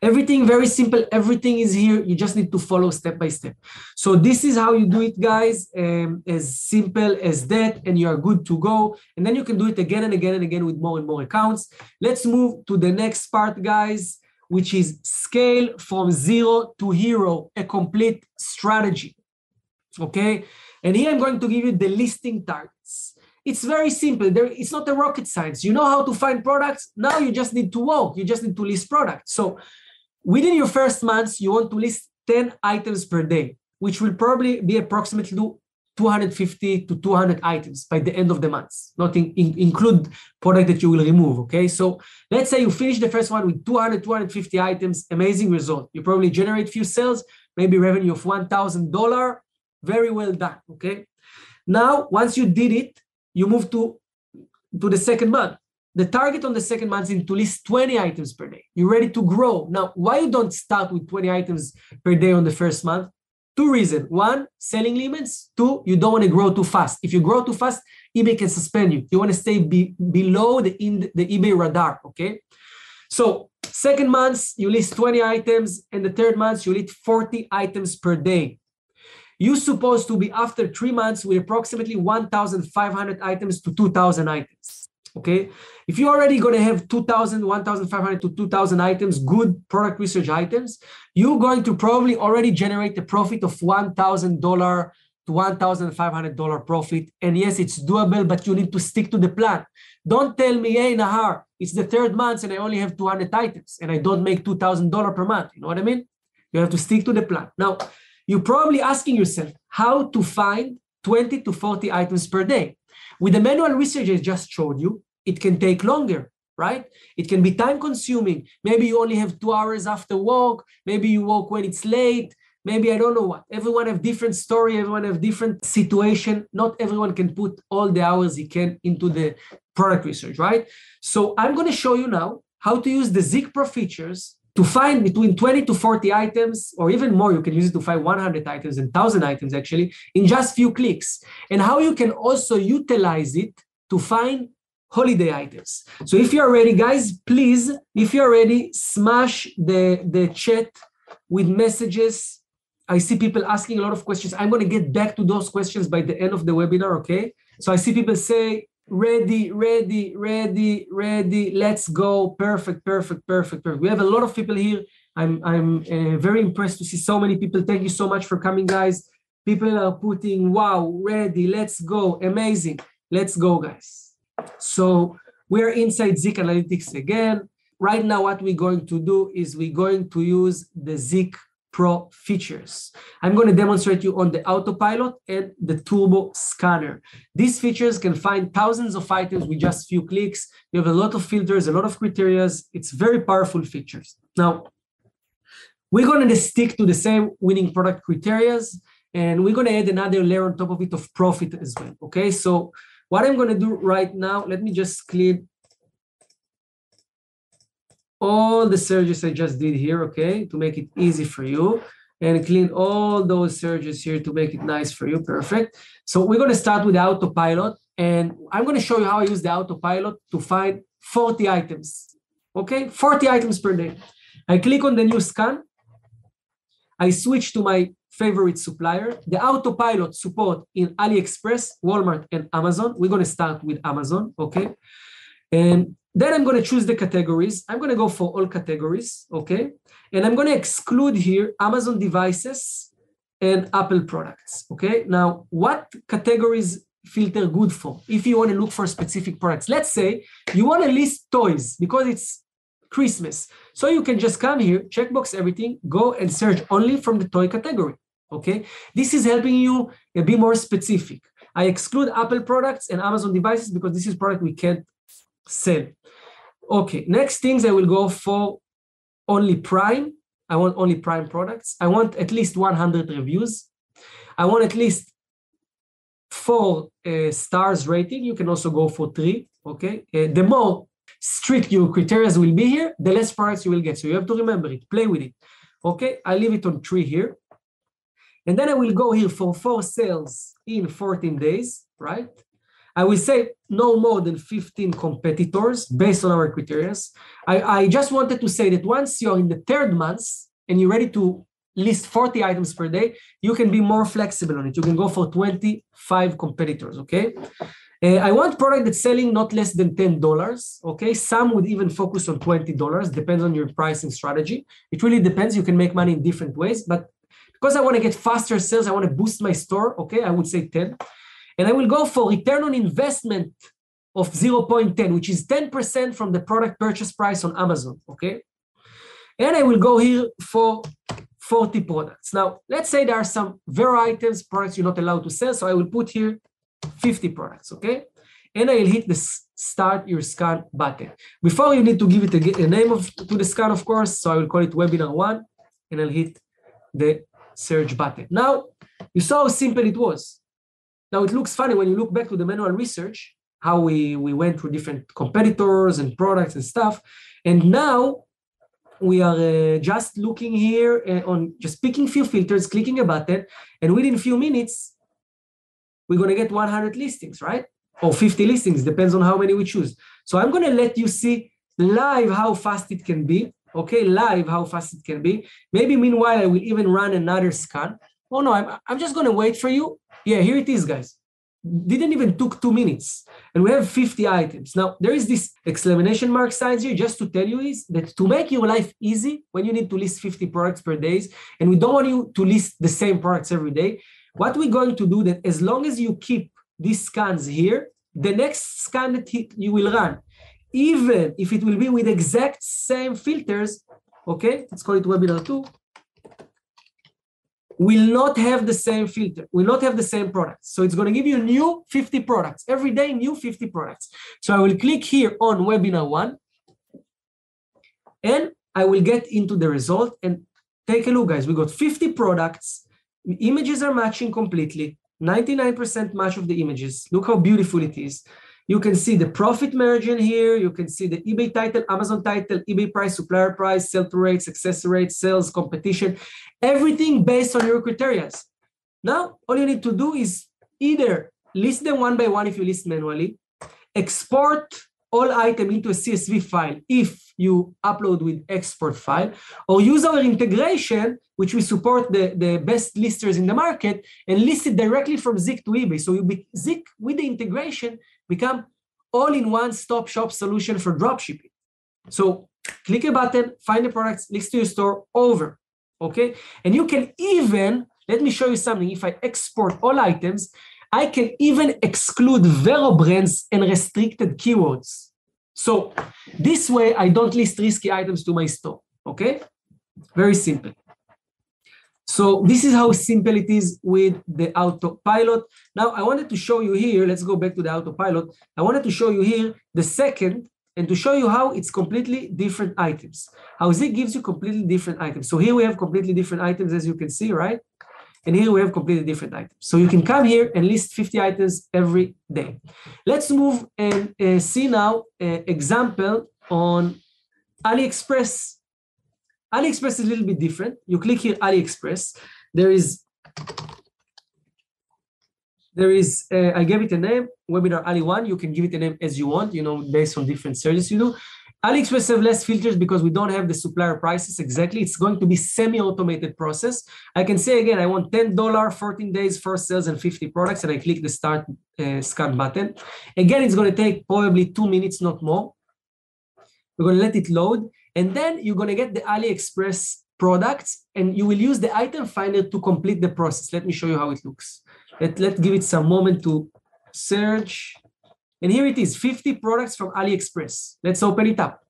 Everything very simple. Everything is here. You just need to follow step by step. So this is how you do it, guys. Um, as simple as that, and you are good to go. And then you can do it again and again and again with more and more accounts. Let's move to the next part, guys, which is scale from zero to hero, a complete strategy. Okay. And here I'm going to give you the listing targets. It's very simple. There, it's not a rocket science. You know how to find products. Now you just need to walk. You just need to list products. So within your first months, you want to list 10 items per day, which will probably be approximately 250 to 200 items by the end of the month, not in, in, include product that you will remove. Okay. So let's say you finish the first one with 200, 250 items, amazing result. You probably generate few sales, maybe revenue of $1,000 very well done, okay? Now, once you did it, you move to, to the second month. The target on the second month is to list 20 items per day. You're ready to grow. Now, why you don't start with 20 items per day on the first month? Two reasons. One, selling limits. Two, you don't want to grow too fast. If you grow too fast, eBay can suspend you. You want to stay be, below the, in the eBay radar, okay? So second month, you list 20 items, and the third month, you list 40 items per day. You're supposed to be after three months with approximately 1,500 items to 2,000 items. okay? If you're already gonna have 2,000, 1,500 to 2,000 items, good product research items, you're going to probably already generate a profit of $1,000 to $1,500 profit. And yes, it's doable, but you need to stick to the plan. Don't tell me, hey, Nahar, it's the third month and I only have 200 items and I don't make $2,000 per month. You know what I mean? You have to stick to the plan. Now, you're probably asking yourself how to find 20 to 40 items per day. With the manual research I just showed you, it can take longer, right? It can be time consuming. Maybe you only have two hours after work. Maybe you work when it's late maybe i don't know what everyone have different story everyone have different situation not everyone can put all the hours he can into the product research right so i'm going to show you now how to use the Zik Pro features to find between 20 to 40 items or even more you can use it to find 100 items and 1000 items actually in just few clicks and how you can also utilize it to find holiday items so if you're ready guys please if you're ready smash the the chat with messages I see people asking a lot of questions. I'm going to get back to those questions by the end of the webinar, okay? So I see people say, ready, ready, ready, ready, let's go. Perfect, perfect, perfect, perfect. We have a lot of people here. I'm, I'm uh, very impressed to see so many people. Thank you so much for coming, guys. People are putting, wow, ready, let's go. Amazing. Let's go, guys. So we're inside Zik Analytics again. Right now, what we're going to do is we're going to use the Zik Pro features. I'm going to demonstrate you on the autopilot and the turbo scanner. These features can find thousands of items with just few clicks. You have a lot of filters, a lot of criterias. It's very powerful features. Now, we're going to stick to the same winning product criterias, and we're going to add another layer on top of it of profit as well. Okay, so what I'm going to do right now, let me just clean all the searches I just did here, okay, to make it easy for you and clean all those searches here to make it nice for you, perfect. So we're gonna start with autopilot and I'm gonna show you how I use the autopilot to find 40 items, okay, 40 items per day. I click on the new scan, I switch to my favorite supplier. The autopilot support in AliExpress, Walmart, and Amazon. We're gonna start with Amazon, okay? And then I'm going to choose the categories. I'm going to go for all categories, okay? And I'm going to exclude here Amazon devices and Apple products, okay? Now, what categories filter good for if you want to look for specific products? Let's say you want to list toys because it's Christmas. So you can just come here, checkbox everything, go and search only from the toy category, okay? This is helping you uh, be more specific. I exclude Apple products and Amazon devices because this is product we can't sell. Okay, next things I will go for only Prime. I want only Prime products. I want at least 100 reviews. I want at least four uh, stars rating. You can also go for three. Okay, uh, the more strict your criteria will be here, the less products you will get. So you have to remember it, play with it. Okay, I leave it on three here. And then I will go here for four sales in 14 days, right? I will say no more than 15 competitors based on our criteria. I, I just wanted to say that once you're in the third month and you're ready to list 40 items per day, you can be more flexible on it. You can go for 25 competitors, okay? Uh, I want product that's selling not less than $10, okay? Some would even focus on $20, depends on your pricing strategy. It really depends. You can make money in different ways, but because I want to get faster sales, I want to boost my store, okay? I would say 10 and I will go for return on investment of 0.10, which is 10% from the product purchase price on Amazon, okay? And I will go here for 40 products. Now, let's say there are some very items, products you're not allowed to sell, so I will put here 50 products, okay? And I will hit the start your scan button. Before you need to give it a, a name of to the scan, of course, so I will call it webinar one, and I'll hit the search button. Now, you saw how simple it was. Now it looks funny when you look back to the manual research, how we, we went through different competitors and products and stuff. And now we are uh, just looking here uh, on just picking few filters, clicking a button, and within a few minutes, we're going to get 100 listings, right? Or 50 listings, depends on how many we choose. So I'm going to let you see live how fast it can be. Okay, live how fast it can be. Maybe meanwhile, I will even run another scan. Oh no, I'm, I'm just going to wait for you yeah, here it is, guys. didn't even took two minutes. And we have 50 items. Now there is this exclamation mark signs here just to tell you is that to make your life easy when you need to list 50 products per day and we don't want you to list the same products every day what we're going to do that as long as you keep these scans here the next scan that you will run even if it will be with exact same filters okay? Let's call it webinar 2 will not have the same filter, will not have the same products. So it's going to give you new 50 products, every day new 50 products. So I will click here on webinar one, and I will get into the result and take a look, guys. We got 50 products, images are matching completely, 99% match of the images. Look how beautiful it is. You can see the profit margin here. You can see the eBay title, Amazon title, eBay price, supplier price, sell-through rate, success rate, sales, competition, everything based on your criteria. Now, all you need to do is either list them one by one if you list manually, export all item into a CSV file if you upload with export file, or use our integration, which we support the, the best listers in the market, and list it directly from Zik to eBay. So you be, Zik with the integration become all-in-one stop shop solution for dropshipping. So click a button, find the products, list to your store, over. Okay. And you can even, let me show you something. If I export all items, I can even exclude Vero brands and restricted keywords. So this way I don't list risky items to my store. Okay. Very simple. So this is how simple it is with the autopilot. Now I wanted to show you here, let's go back to the autopilot. I wanted to show you here the second and to show you how it's completely different items. How Zik gives you completely different items. So here we have completely different items as you can see, right? And here we have completely different items. So you can come here and list 50 items every day. Let's move and uh, see now an example on AliExpress AliExpress is a little bit different. You click here AliExpress. There is, there is, uh, I gave it a name, Webinar Ali One. You can give it a name as you want, you know, based on different searches you do. AliExpress have less filters because we don't have the supplier prices exactly. It's going to be semi-automated process. I can say again, I want $10, 14 days, first sales, and 50 products, and I click the start uh, scan button. Again, it's going to take probably two minutes, not more. We're going to let it load. And then you're going to get the AliExpress products and you will use the item finder to complete the process. Let me show you how it looks. Let, let's give it some moment to search. And here it is, 50 products from AliExpress. Let's open it up.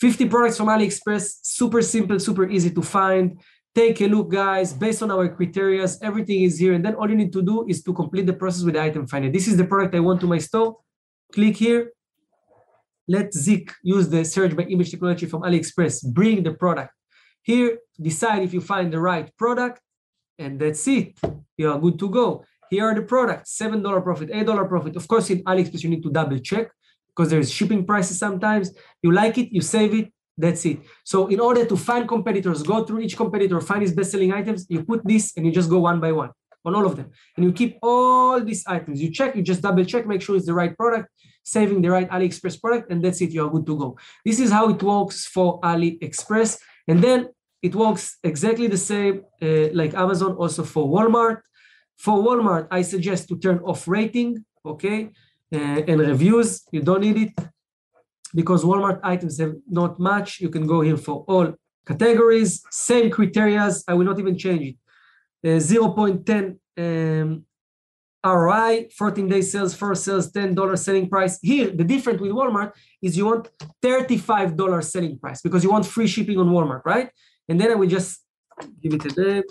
50 products from AliExpress, super simple, super easy to find. Take a look, guys, based on our criteria, everything is here. And then all you need to do is to complete the process with the item finder. This is the product I want to my store. Click here, let Zik use the search by image technology from AliExpress, bring the product. Here, decide if you find the right product, and that's it. You are good to go. Here are the products, $7 profit, $8 profit. Of course, in AliExpress, you need to double check because there's shipping prices sometimes. You like it, you save it, that's it. So in order to find competitors, go through each competitor, find his best-selling items, you put this and you just go one by one on all of them. And you keep all these items. You check, you just double check, make sure it's the right product saving the right AliExpress product, and that's it, you're good to go. This is how it works for AliExpress. And then it works exactly the same uh, like Amazon, also for Walmart. For Walmart, I suggest to turn off rating, okay, uh, and reviews. You don't need it because Walmart items have not much. You can go here for all categories, same criterias. I will not even change it. Uh, 0.10 um, ROI, 14 day sales, first sales, $10 selling price. Here, the difference with Walmart is you want $35 selling price because you want free shipping on Walmart, right? And then I will just give it a name.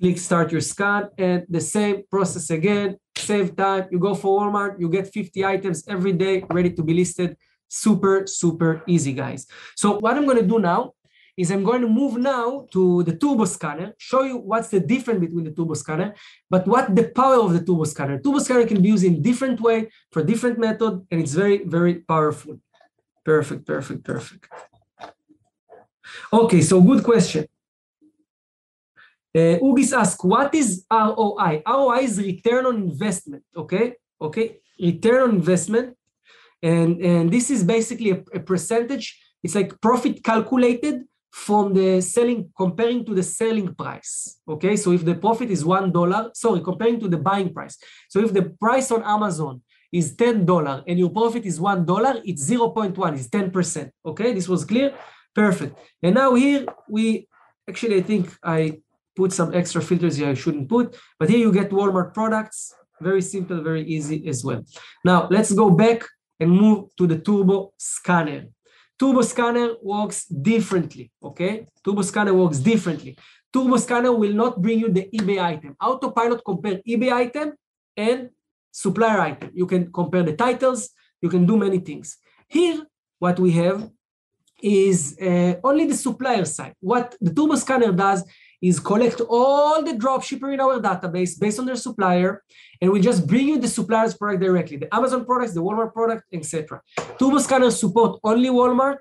Click start your scan and the same process again, save time. You go for Walmart, you get 50 items every day ready to be listed. Super, super easy, guys. So what I'm gonna do now is I'm going to move now to the turbo scanner, show you what's the difference between the turbo scanner, but what the power of the turbo scanner. Turbo scanner can be used in different way for different method, and it's very, very powerful. Perfect, perfect, perfect. Okay, so good question. Uh, Ugis asks, what is ROI? ROI is return on investment, okay? Okay, return on investment. And, and this is basically a, a percentage. It's like profit calculated from the selling, comparing to the selling price, okay? So if the profit is $1, sorry, comparing to the buying price. So if the price on Amazon is $10 and your profit is $1, it's 0.1, it's 10%, okay? This was clear? Perfect. And now here we, actually I think I put some extra filters here I shouldn't put, but here you get Walmart products, very simple, very easy as well. Now let's go back and move to the Turbo Scanner. Turbo Scanner works differently, okay? Turbo Scanner works differently. Turbo Scanner will not bring you the eBay item. Autopilot compare eBay item and supplier item. You can compare the titles, you can do many things. Here, what we have is uh, only the supplier side. What the Turbo Scanner does is collect all the dropshipper in our database based on their supplier, and we just bring you the supplier's product directly, the Amazon products, the Walmart product, etc. Turbo Scanner support only Walmart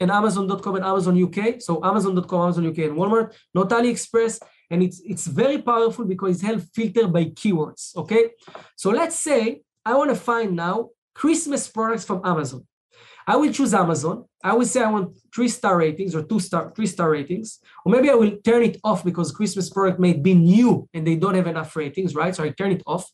and Amazon.com and Amazon UK. So Amazon.com, Amazon UK, and Walmart, not AliExpress. And it's it's very powerful because it helps filter by keywords. Okay. So let's say I want to find now Christmas products from Amazon. I will choose Amazon. I will say I want three star ratings or two star, three star ratings. Or maybe I will turn it off because Christmas product may be new and they don't have enough ratings, right? So I turn it off.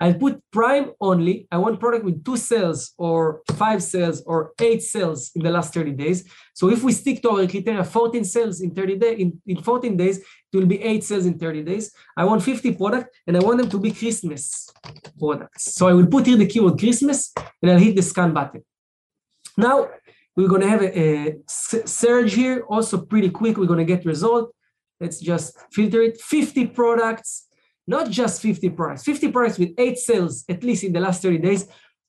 I'll put Prime only. I want product with two sales or five sales or eight sales in the last 30 days. So if we stick to our criteria, 14 sales in 30 days, in, in 14 days, it will be eight sales in 30 days. I want 50 product and I want them to be Christmas products. So I will put here the keyword Christmas and I'll hit the scan button. Now we're gonna have a, a search here, also pretty quick. We're gonna get result. Let's just filter it. 50 products, not just 50 products, 50 products with eight sales at least in the last 30 days.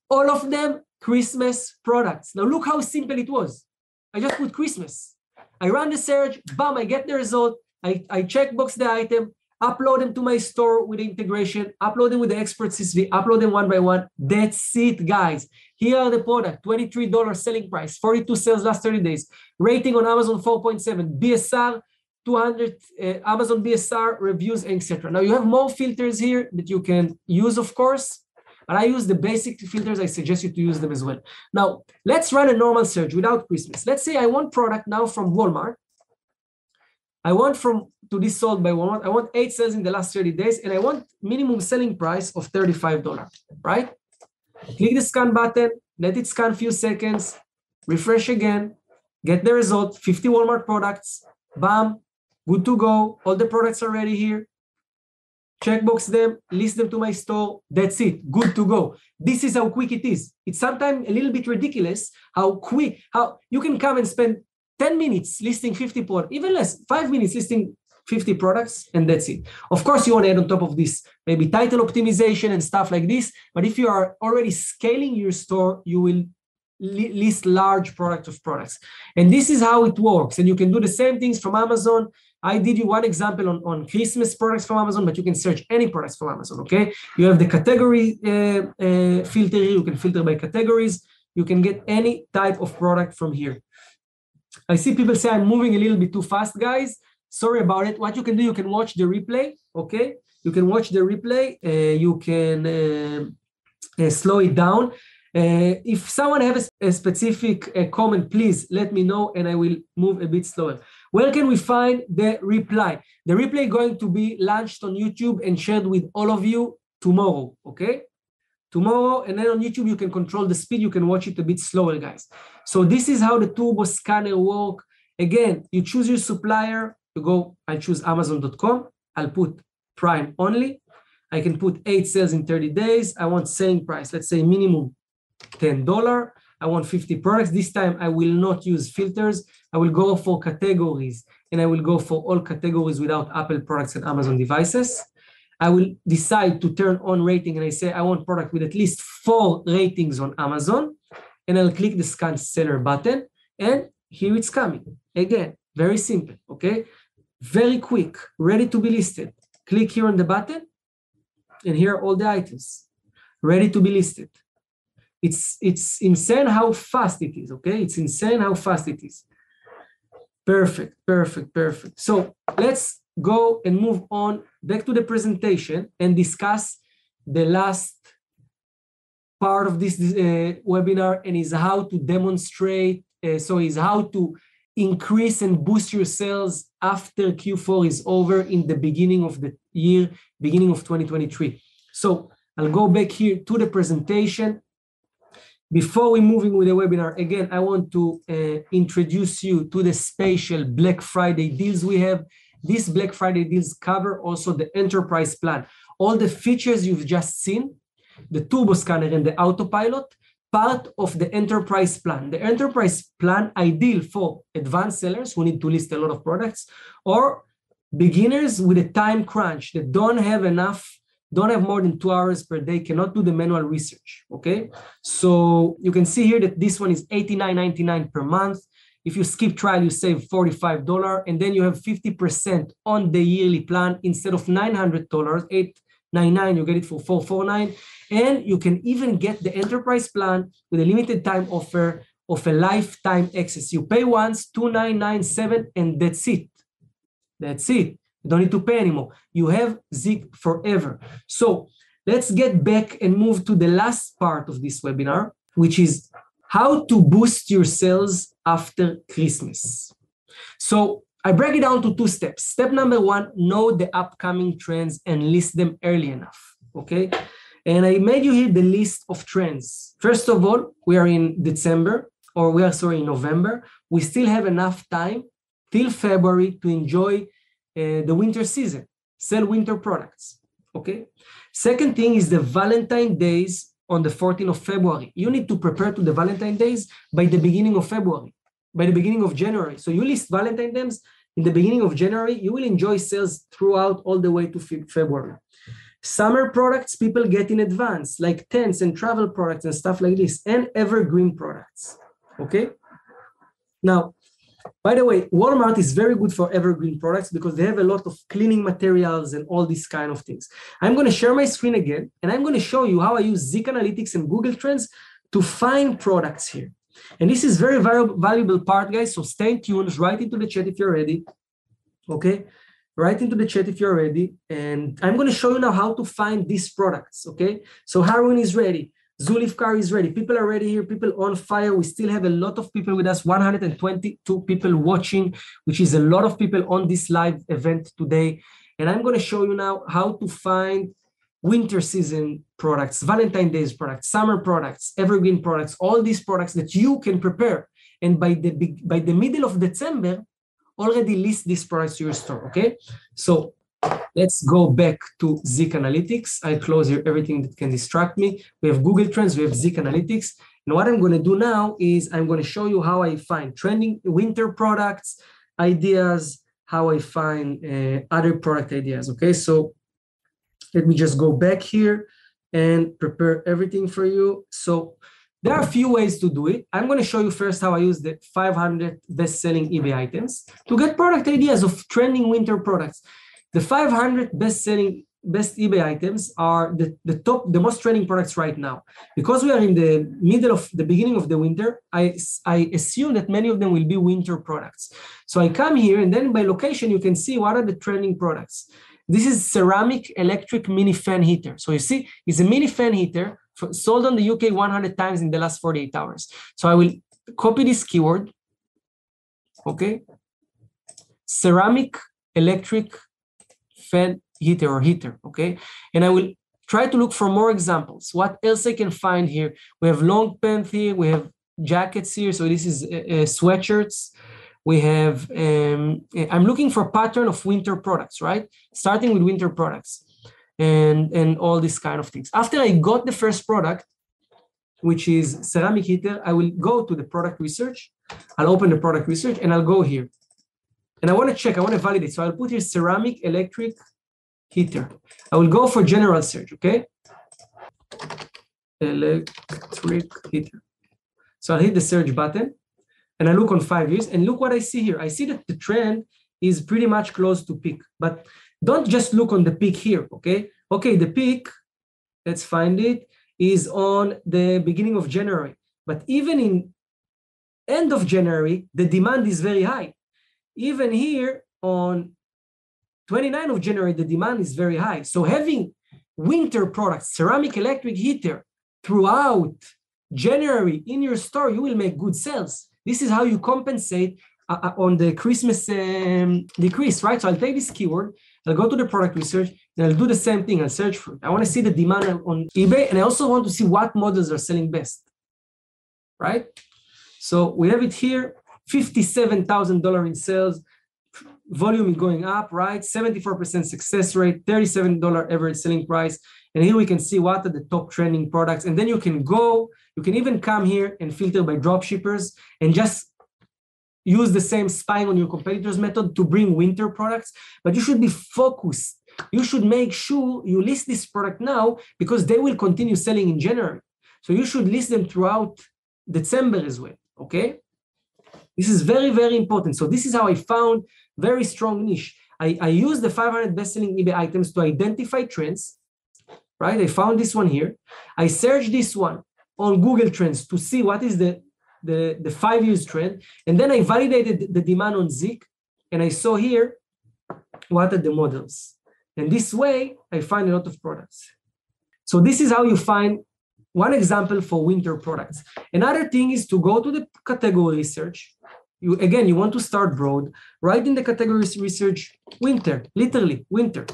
All of them Christmas products. Now look how simple it was. I just put Christmas. I run the search, bam, I get the result. I, I checkbox the item, upload them to my store with the integration, upload them with the expert CSV, upload them one by one. That's it, guys. Here are the product, $23 selling price, 42 sales last 30 days. Rating on Amazon 4.7, BSR 200, uh, Amazon BSR reviews, etc. Now you have more filters here that you can use, of course, but I use the basic filters. I suggest you to use them as well. Now let's run a normal search without Christmas. Let's say I want product now from Walmart. I want from to be sold by Walmart. I want eight sales in the last 30 days, and I want minimum selling price of $35, right? Click the scan button, let it scan a few seconds, refresh again, get the result, 50 Walmart products, bam, good to go. All the products are ready here. Checkbox them, list them to my store. That's it, good to go. This is how quick it is. It's sometimes a little bit ridiculous how quick, how you can come and spend 10 minutes listing 50 products, even less, five minutes listing 50 products, and that's it. Of course, you want to add on top of this maybe title optimization and stuff like this. But if you are already scaling your store, you will list large products of products. And this is how it works. And you can do the same things from Amazon. I did you one example on, on Christmas products from Amazon, but you can search any products from Amazon, okay? You have the category uh, uh, filter. You can filter by categories. You can get any type of product from here. I see people say I'm moving a little bit too fast, guys. Sorry about it. What you can do, you can watch the replay, okay? You can watch the replay. Uh, you can uh, uh, slow it down. Uh, if someone has a, a specific uh, comment, please let me know and I will move a bit slower. Where can we find the reply? The replay going to be launched on YouTube and shared with all of you tomorrow, okay? Tomorrow, and then on YouTube, you can control the speed. You can watch it a bit slower, guys. So this is how the Turbo Scanner work. Again, you choose your supplier, to go, I choose Amazon.com. I'll put Prime only. I can put eight sales in 30 days. I want selling price, let's say minimum $10. I want 50 products. This time I will not use filters. I will go for categories and I will go for all categories without Apple products and Amazon devices. I will decide to turn on rating and I say I want product with at least four ratings on Amazon and I'll click the scan seller button and here it's coming. Again, very simple, okay? Very quick, ready to be listed. Click here on the button, and here are all the items ready to be listed. It's, it's insane how fast it is, okay? It's insane how fast it is. Perfect, perfect, perfect. So let's go and move on back to the presentation and discuss the last part of this uh, webinar and is how to demonstrate, uh, so is how to increase and boost your sales after Q4 is over in the beginning of the year, beginning of 2023. So I'll go back here to the presentation. Before we moving with the webinar, again, I want to uh, introduce you to the special Black Friday deals we have. These Black Friday deals cover also the enterprise plan. All the features you've just seen, the turbo scanner and the autopilot, part of the enterprise plan. The enterprise plan ideal for advanced sellers who need to list a lot of products or beginners with a time crunch that don't have enough don't have more than two hours per day, cannot do the manual research, okay? So you can see here that this one is $89.99 per month. If you skip trial, you save $45, and then you have 50% on the yearly plan instead of $900, $899, you get it for 449. And you can even get the enterprise plan with a limited time offer of a lifetime access. You pay once, 2997 and that's it. That's it. You don't need to pay anymore. You have Zik forever. So let's get back and move to the last part of this webinar, which is how to boost your sales after Christmas. So I break it down to two steps. Step number one, know the upcoming trends and list them early enough. Okay. And I made you here the list of trends. First of all, we are in December, or we are sorry, in November. We still have enough time till February to enjoy uh, the winter season, sell winter products. Okay. Second thing is the Valentine days on the 14th of February. You need to prepare to the Valentine days by the beginning of February, by the beginning of January. So you list Valentine days in the beginning of January. You will enjoy sales throughout all the way to February. Summer products people get in advance, like tents and travel products and stuff like this, and evergreen products. Okay. Now, by the way, Walmart is very good for evergreen products because they have a lot of cleaning materials and all these kind of things. I'm going to share my screen again, and I'm going to show you how I use Zik Analytics and Google Trends to find products here. And this is very valuable part, guys. So stay tuned, write into the chat if you're ready. Okay, write into the chat if you're ready. And I'm going to show you now how to find these products. Okay, so Harun is ready. Zulifkar is ready. People are ready here. People on fire. We still have a lot of people with us. 122 people watching, which is a lot of people on this live event today. And I'm going to show you now how to find winter season products, Valentine's Days products, summer products, evergreen products, all these products that you can prepare. And by the by the middle of December, already list these products to your store. Okay. So Let's go back to Zik Analytics. I close here everything that can distract me. We have Google Trends, we have Zik Analytics. And what I'm going to do now is I'm going to show you how I find trending winter products, ideas, how I find uh, other product ideas. Okay, so let me just go back here and prepare everything for you. So there are a few ways to do it. I'm going to show you first how I use the 500 best-selling eBay items to get product ideas of trending winter products. The 500 best-selling best eBay items are the, the top, the most trending products right now. Because we are in the middle of the beginning of the winter, I, I assume that many of them will be winter products. So I come here and then by location, you can see what are the trending products. This is ceramic electric mini fan heater. So you see, it's a mini fan heater sold on the UK 100 times in the last 48 hours. So I will copy this keyword, okay? Ceramic electric fan heater or heater, okay? And I will try to look for more examples. What else I can find here? We have long pants here, we have jackets here. So this is uh, uh, sweatshirts. We have, um, I'm looking for pattern of winter products, right? Starting with winter products and, and all these kind of things. After I got the first product, which is ceramic heater, I will go to the product research. I'll open the product research and I'll go here. And I want to check, I want to validate. So I'll put here ceramic electric heater. I will go for general search, okay? Electric heater. So I'll hit the search button and I look on five years and look what I see here. I see that the trend is pretty much close to peak, but don't just look on the peak here, okay? Okay, the peak, let's find it, is on the beginning of January. But even in end of January, the demand is very high even here on 29th of January, the demand is very high. So having winter products, ceramic electric heater throughout January in your store, you will make good sales. This is how you compensate uh, uh, on the Christmas um, decrease, right? So I'll take this keyword, I'll go to the product research, and I'll do the same thing. I'll search for it. I want to see the demand on eBay, and I also want to see what models are selling best, right? So we have it here, $57,000 in sales, volume is going up, right? 74% success rate, $37 average selling price. And here we can see what are the top trending products. And then you can go, you can even come here and filter by drop shippers and just use the same spying on your competitors method to bring winter products, but you should be focused. You should make sure you list this product now because they will continue selling in January. So you should list them throughout December as well. Okay. This is very, very important. So this is how I found very strong niche. I, I use the 500 best-selling eBay items to identify trends, right? I found this one here. I searched this one on Google Trends to see what is the the, the five years trend. And then I validated the demand on Zik and I saw here what are the models. And this way I find a lot of products. So this is how you find one example for winter products. Another thing is to go to the category research. You again, you want to start broad, write in the category research winter, literally winter,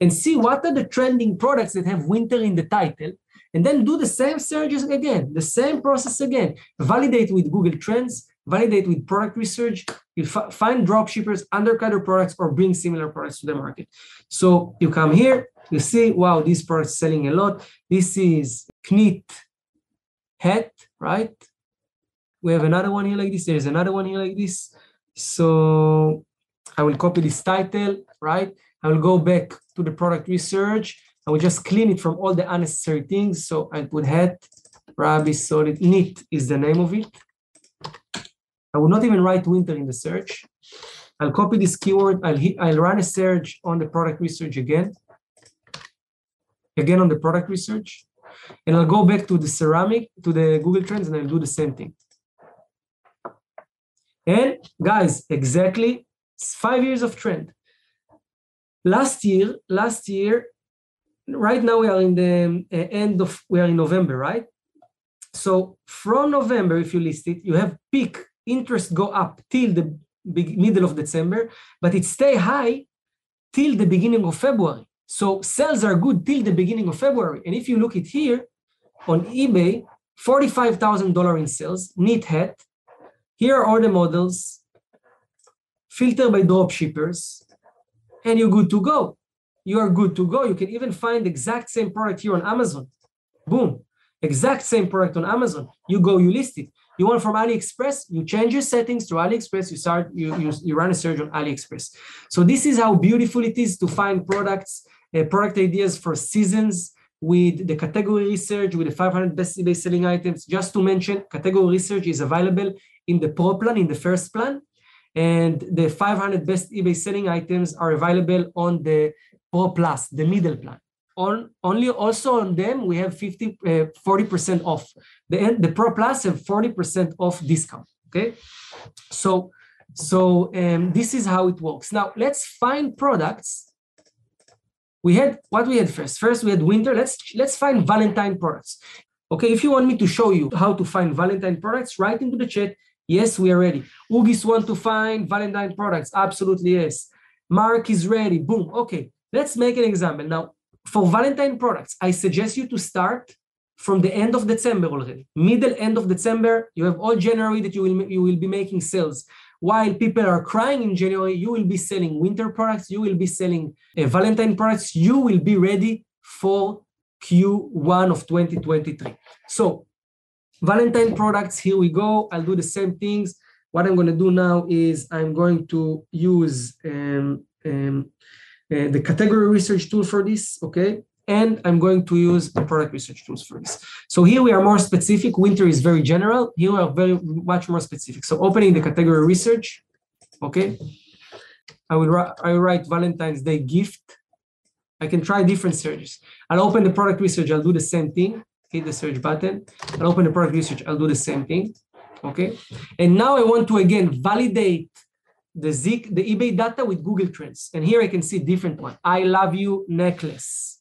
and see what are the trending products that have winter in the title and then do the same searches again, the same process again. Validate with Google Trends, validate with product research, you find drop shippers, undercut their products, or bring similar products to the market. So you come here, you see, wow, this product is selling a lot. This is Knit hat, right? We have another one here like this. There's another one here like this. So I will copy this title, right? I will go back to the product research I will just clean it from all the unnecessary things. So I put hat, Rabbi solid, knit is the name of it. I will not even write winter in the search. I'll copy this keyword. I'll, hit, I'll run a search on the product research again. Again on the product research. And I'll go back to the ceramic, to the Google Trends, and I'll do the same thing. And guys, exactly five years of trend. Last year, last year, right now we are in the uh, end of we are in november right? So from november if you list it you have peak interest go up till the big, middle of december but it stay high till the beginning of february. So sales are good till the beginning of february. And if you look at here on ebay $45000 in sales knit hat. Here are all the models filter by drop shippers and you're good to go you are good to go. You can even find exact same product here on Amazon. Boom. Exact same product on Amazon. You go, you list it. You want from AliExpress, you change your settings to AliExpress, you start, you, you, you run a search on AliExpress. So this is how beautiful it is to find products, uh, product ideas for seasons with the category research, with the 500 best eBay selling items. Just to mention, category research is available in the pro plan, in the first plan, and the 500 best eBay selling items are available on the Pro Plus, the middle plan. On only also on them we have 50 uh, 40% off. The the Pro Plus have 40% off discount. Okay, so so um, this is how it works. Now let's find products. We had what we had first. First we had winter. Let's let's find Valentine products. Okay, if you want me to show you how to find Valentine products, write into the chat. Yes, we are ready. Ugis want to find Valentine products. Absolutely yes. Mark is ready. Boom. Okay. Let's make an example. Now, for Valentine products, I suggest you to start from the end of December already. Middle end of December, you have all January that you will you will be making sales. While people are crying in January, you will be selling winter products, you will be selling uh, Valentine products, you will be ready for Q1 of 2023. So, Valentine products, here we go. I'll do the same things. What I'm going to do now is I'm going to use um, um, uh, the category research tool for this, okay? And I'm going to use the product research tools for this. So here we are more specific. Winter is very general. Here we are very much more specific. So opening the category research, okay? I will, I will write Valentine's Day gift. I can try different searches. I'll open the product research. I'll do the same thing. Hit the search button. I'll open the product research. I'll do the same thing. Okay. And now I want to again validate the Zik, the eBay data with Google Trends. And here I can see different one. I love you necklace.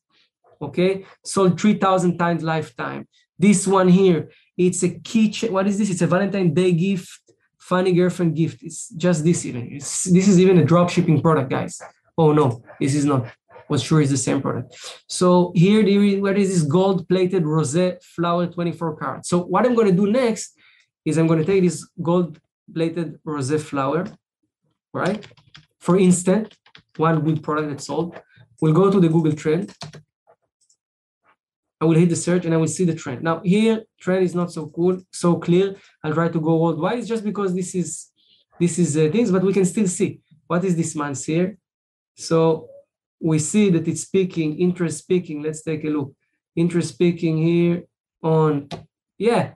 Okay, sold 3,000 times lifetime. This one here, it's a keychain. What is this? It's a Valentine Day gift funny girlfriend gift. It's just this even. It's, this is even a drop shipping product, guys. Oh no, this is not. Was sure it's the same product. So here, where is this gold plated rose flower 24 carat? So what I'm going to do next is I'm going to take this gold plated rose flower, right? For instance, one good product that's sold. We'll go to the Google trend. I will hit the search and I will see the trend. Now here, trend is not so cool, so clear. I'll try to go worldwide. It's just because this is this is uh, things, but we can still see what is this month here. So we see that it's peaking, interest peaking. Let's take a look. Interest peaking here on, yeah,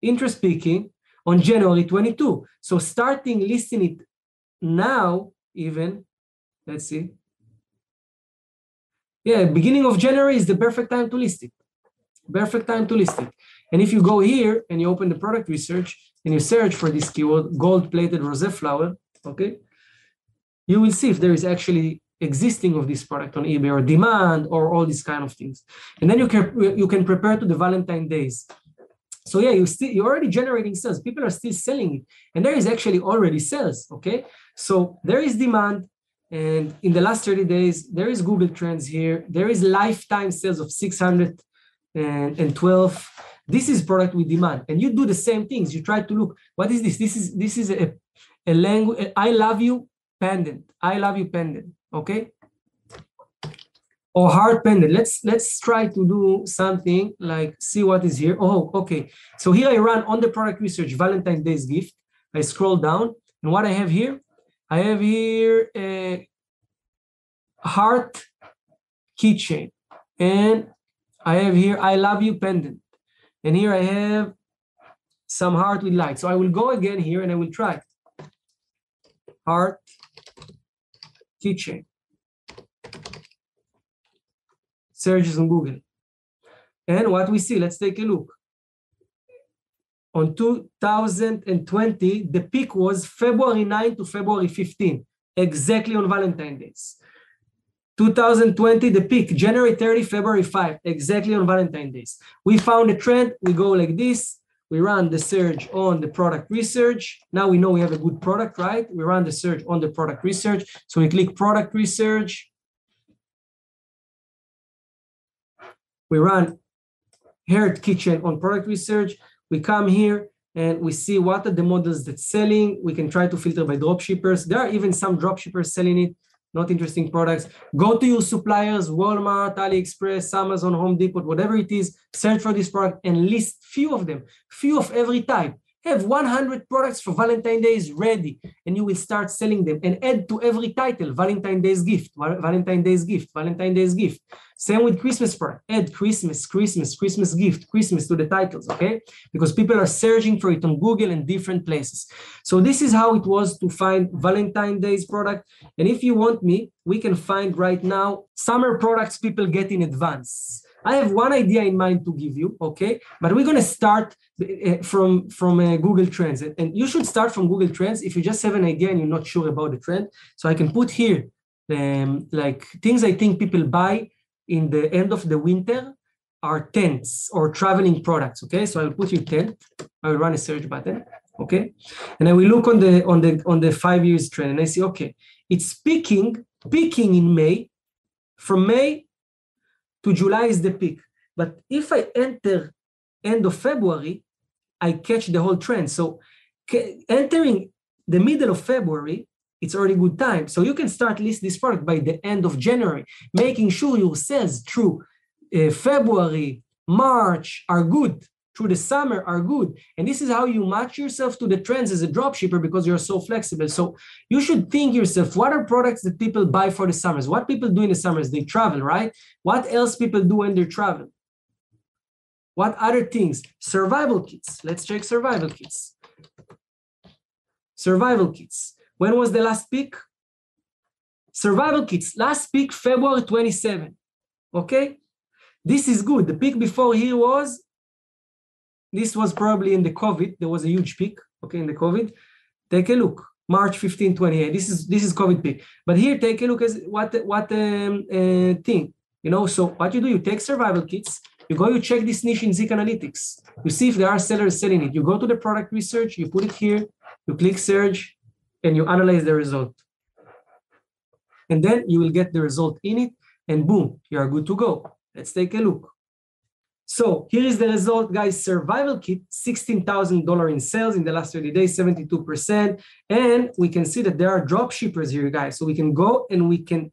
interest peaking on January 22. So starting listing it now, even, let's see. Yeah, beginning of January is the perfect time to list it perfect time to list it. And if you go here and you open the product research and you search for this keyword, gold-plated rose flower, okay, you will see if there is actually existing of this product on eBay or demand or all these kind of things. And then you can you can prepare to the Valentine days. So yeah, you still you're already generating sales. People are still selling it, and there is actually already sales. Okay, so there is demand, and in the last 30 days, there is Google Trends here. There is lifetime sales of 600 and, and 12 this is product with demand and you do the same things. You try to look what is this? This is this is a, a language i love you pendant. I love you pendant okay? Or heart pendant. Let's let's try to do something like see what is here. Oh okay. So here i run on the product research Valentine's days gift. I scroll down and what i have here i have here a heart keychain and I have here, I love you pendant. And here I have some heart with light. So I will go again here and I will try. Heart keychain. Searches on Google. And what we see, let's take a look. On 2020, the peak was February 9 to February 15, exactly on Valentine's Days. 2020, the peak, January 30, February 5, exactly on Valentine's Days. We found a trend, we go like this, we run the search on the product research. Now we know we have a good product, right? We run the search on the product research. So we click product research. We run Heart Keychain on product research. We come here and we see what are the models that's selling. We can try to filter by drop shippers. There are even some drop shippers selling it not interesting products. Go to your suppliers, Walmart, AliExpress, Amazon, Home Depot, whatever it is, search for this product and list few of them, few of every type have 100 products for Valentine's Days ready, and you will start selling them and add to every title Valentine's Days gift, Valentine's Days gift, Valentine's Days gift. Same with Christmas product. Add Christmas, Christmas, Christmas gift, Christmas to the titles, okay? Because people are searching for it on Google and different places. So this is how it was to find Valentine's Days product. And if you want me, we can find right now summer products people get in advance. I have one idea in mind to give you, okay? But we're gonna start uh, from from uh, Google Trends, and you should start from Google Trends if you just have an idea and you're not sure about the trend. So I can put here um, like things I think people buy in the end of the winter are tents or traveling products. Okay, so I'll put here tent. I will run a search button. Okay, and I will look on the on the on the five years trend, and I see okay, it's peaking peaking in May. From May to July is the peak. But if I enter end of February, I catch the whole trend. So entering the middle of February, it's already good time. So you can start list this product by the end of January, making sure your sales through uh, February, March are good through the summer are good. And this is how you match yourself to the trends as a dropshipper because you're so flexible. So you should think yourself, what are products that people buy for the summers? What people do in the summers? They travel, right? What else people do when they travel? What other things? Survival kits. Let's check survival kits. Survival kits. When was the last peak? Survival kits. Last peak, February 27. Okay? This is good. The peak before here was this was probably in the COVID. There was a huge peak, okay, in the COVID. Take a look, March 15, 28. This is this is COVID peak. But here, take a look at what what um, uh, thing. You know, so what you do, you take survival kits, You go, you check this niche in Zik Analytics. You see if there are sellers selling it. You go to the product research, you put it here, you click search, and you analyze the result. And then you will get the result in it, and boom, you are good to go. Let's take a look. So here is the result, guys. Survival kit, $16,000 in sales in the last 30 days, 72%. And we can see that there are drop shippers here, guys. So we can go and we can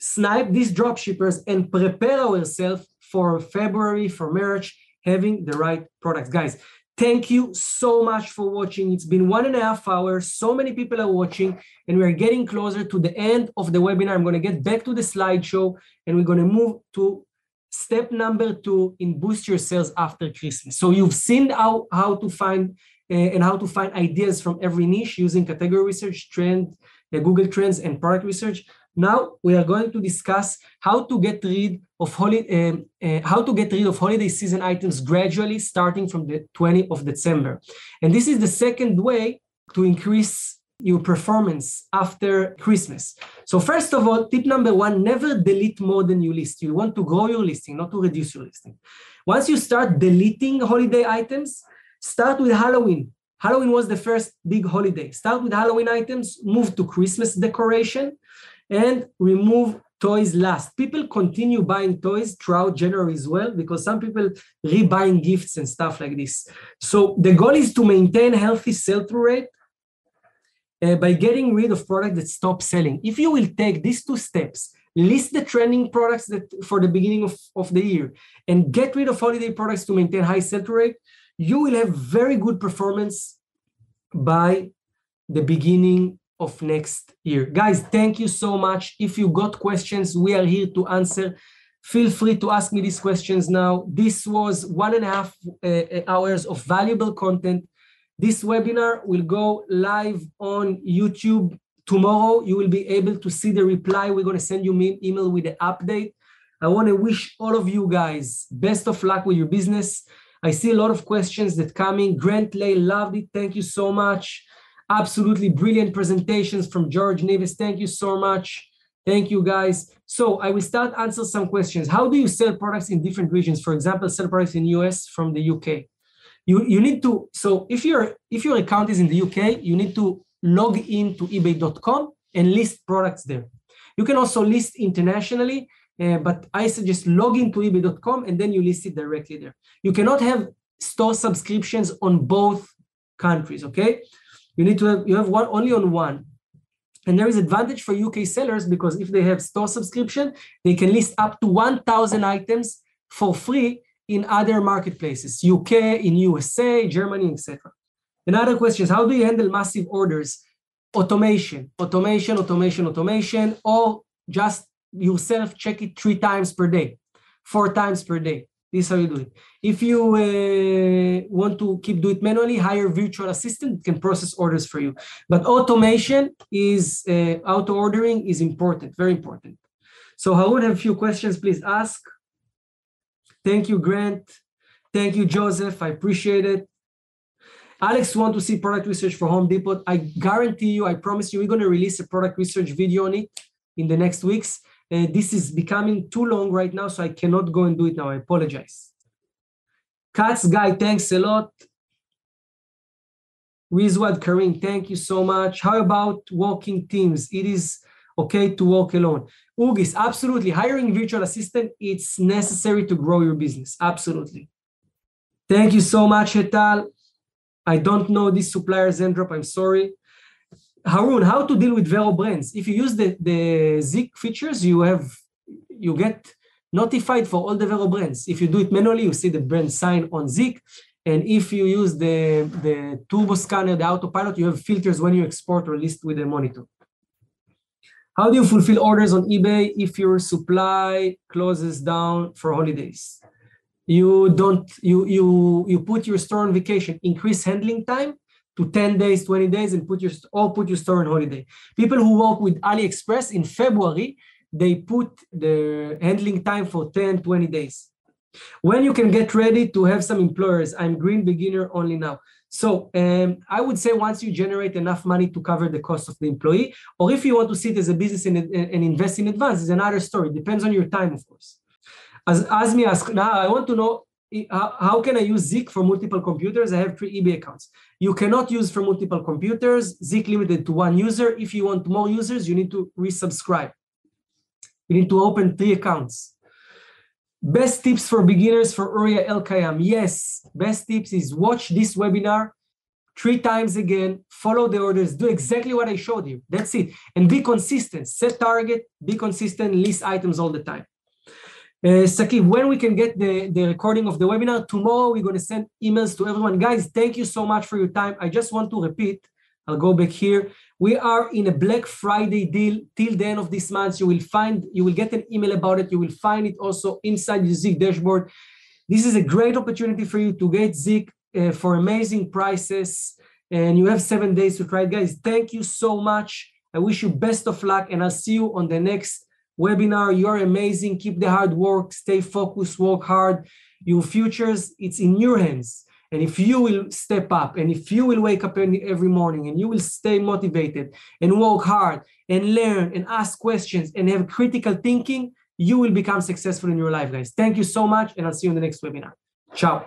snipe these drop shippers and prepare ourselves for February, for March, having the right products. Guys, thank you so much for watching. It's been one and a half hours. So many people are watching, and we are getting closer to the end of the webinar. I'm going to get back to the slideshow, and we're going to move to step number two in boost your sales after Christmas. So you've seen how, how to find uh, and how to find ideas from every niche using category research, trend, uh, Google Trends, and product research. Now we are going to discuss how to get rid of holiday, uh, how to get rid of holiday season items gradually, starting from the 20th of December. And this is the second way to increase your performance after Christmas. So first of all, tip number one, never delete more than you list. You want to grow your listing, not to reduce your listing. Once you start deleting holiday items, start with Halloween. Halloween was the first big holiday. Start with Halloween items, move to Christmas decoration, and remove toys last. People continue buying toys throughout January as well because some people rebuying gifts and stuff like this. So the goal is to maintain healthy sell-through rate uh, by getting rid of products that stop selling. If you will take these two steps, list the trending products that for the beginning of, of the year and get rid of holiday products to maintain high sell-through rate, you will have very good performance by the beginning of next year. Guys, thank you so much. If you got questions, we are here to answer. Feel free to ask me these questions now. This was one and a half uh, hours of valuable content this webinar will go live on YouTube tomorrow. You will be able to see the reply. We're going to send you an email with the update. I want to wish all of you guys best of luck with your business. I see a lot of questions that coming. Grant Lay loved it. Thank you so much. Absolutely brilliant presentations from George Nevis. Thank you so much. Thank you, guys. So I will start answer some questions. How do you sell products in different regions? For example, sell products in US from the UK you, you need to, so if your if your account is in the UK, you need to log in to ebay.com and list products there. You can also list internationally, uh, but I suggest log into ebay.com and then you list it directly there. You cannot have store subscriptions on both countries, okay? You need to have, you have one only on one. And there is advantage for UK sellers because if they have store subscription, they can list up to 1,000 items for free in other marketplaces, UK, in USA, Germany, etc. Another question is how do you handle massive orders? Automation, automation, automation, automation, or just yourself check it three times per day, four times per day. This is how you do it. If you uh, want to keep do it manually, hire virtual assistant can process orders for you. But automation is uh, auto ordering is important, very important. So I would have a few questions. Please ask. Thank you, Grant. Thank you, Joseph. I appreciate it. Alex want to see product research for Home Depot. I guarantee you, I promise you, we're going to release a product research video on it in the next weeks. Uh, this is becoming too long right now, so I cannot go and do it now. I apologize. Katz guy, thanks a lot. Rizwad Karim, thank you so much. How about walking teams? It is okay to walk alone. Ugis, absolutely. Hiring virtual assistant, it's necessary to grow your business. Absolutely. Thank you so much, Hetal. I don't know this supplier Zendrop. I'm sorry. Harun, how to deal with VeRO brands? If you use the, the Zik features, you have you get notified for all the VeRO brands. If you do it manually, you see the brand sign on Zik. And if you use the, the turbo scanner, the autopilot, you have filters when you export or list with the monitor. How do you fulfill orders on eBay if your supply closes down for holidays? You don't you you you put your store on vacation, increase handling time to 10 days, 20 days, and put your or put your store on holiday. People who work with AliExpress in February, they put the handling time for 10, 20 days. When you can get ready to have some employers, I'm green beginner only now. So um, I would say once you generate enough money to cover the cost of the employee, or if you want to see it as a business and, and invest in advance, is another story. Depends on your time, of course. As Azmi asked, now I want to know how can I use Zik for multiple computers? I have three eBay accounts. You cannot use for multiple computers. Zik limited to one user. If you want more users, you need to resubscribe. You need to open three accounts. Best tips for beginners for Uriah El Kayam. Yes, best tips is watch this webinar three times again, follow the orders, do exactly what I showed you. That's it. And be consistent. Set target, be consistent, list items all the time. Uh, Saki, when we can get the, the recording of the webinar, tomorrow we're going to send emails to everyone. Guys, thank you so much for your time. I just want to repeat, I'll go back here. We are in a Black Friday deal till the end of this month. You will find, you will get an email about it. You will find it also inside the Zik dashboard. This is a great opportunity for you to get Zik uh, for amazing prices. And you have seven days to try it. Guys, thank you so much. I wish you best of luck and I'll see you on the next webinar. You're amazing. Keep the hard work, stay focused, work hard. Your futures, it's in your hands. And if you will step up and if you will wake up every morning and you will stay motivated and work hard and learn and ask questions and have critical thinking, you will become successful in your life, guys. Thank you so much. And I'll see you in the next webinar. Ciao.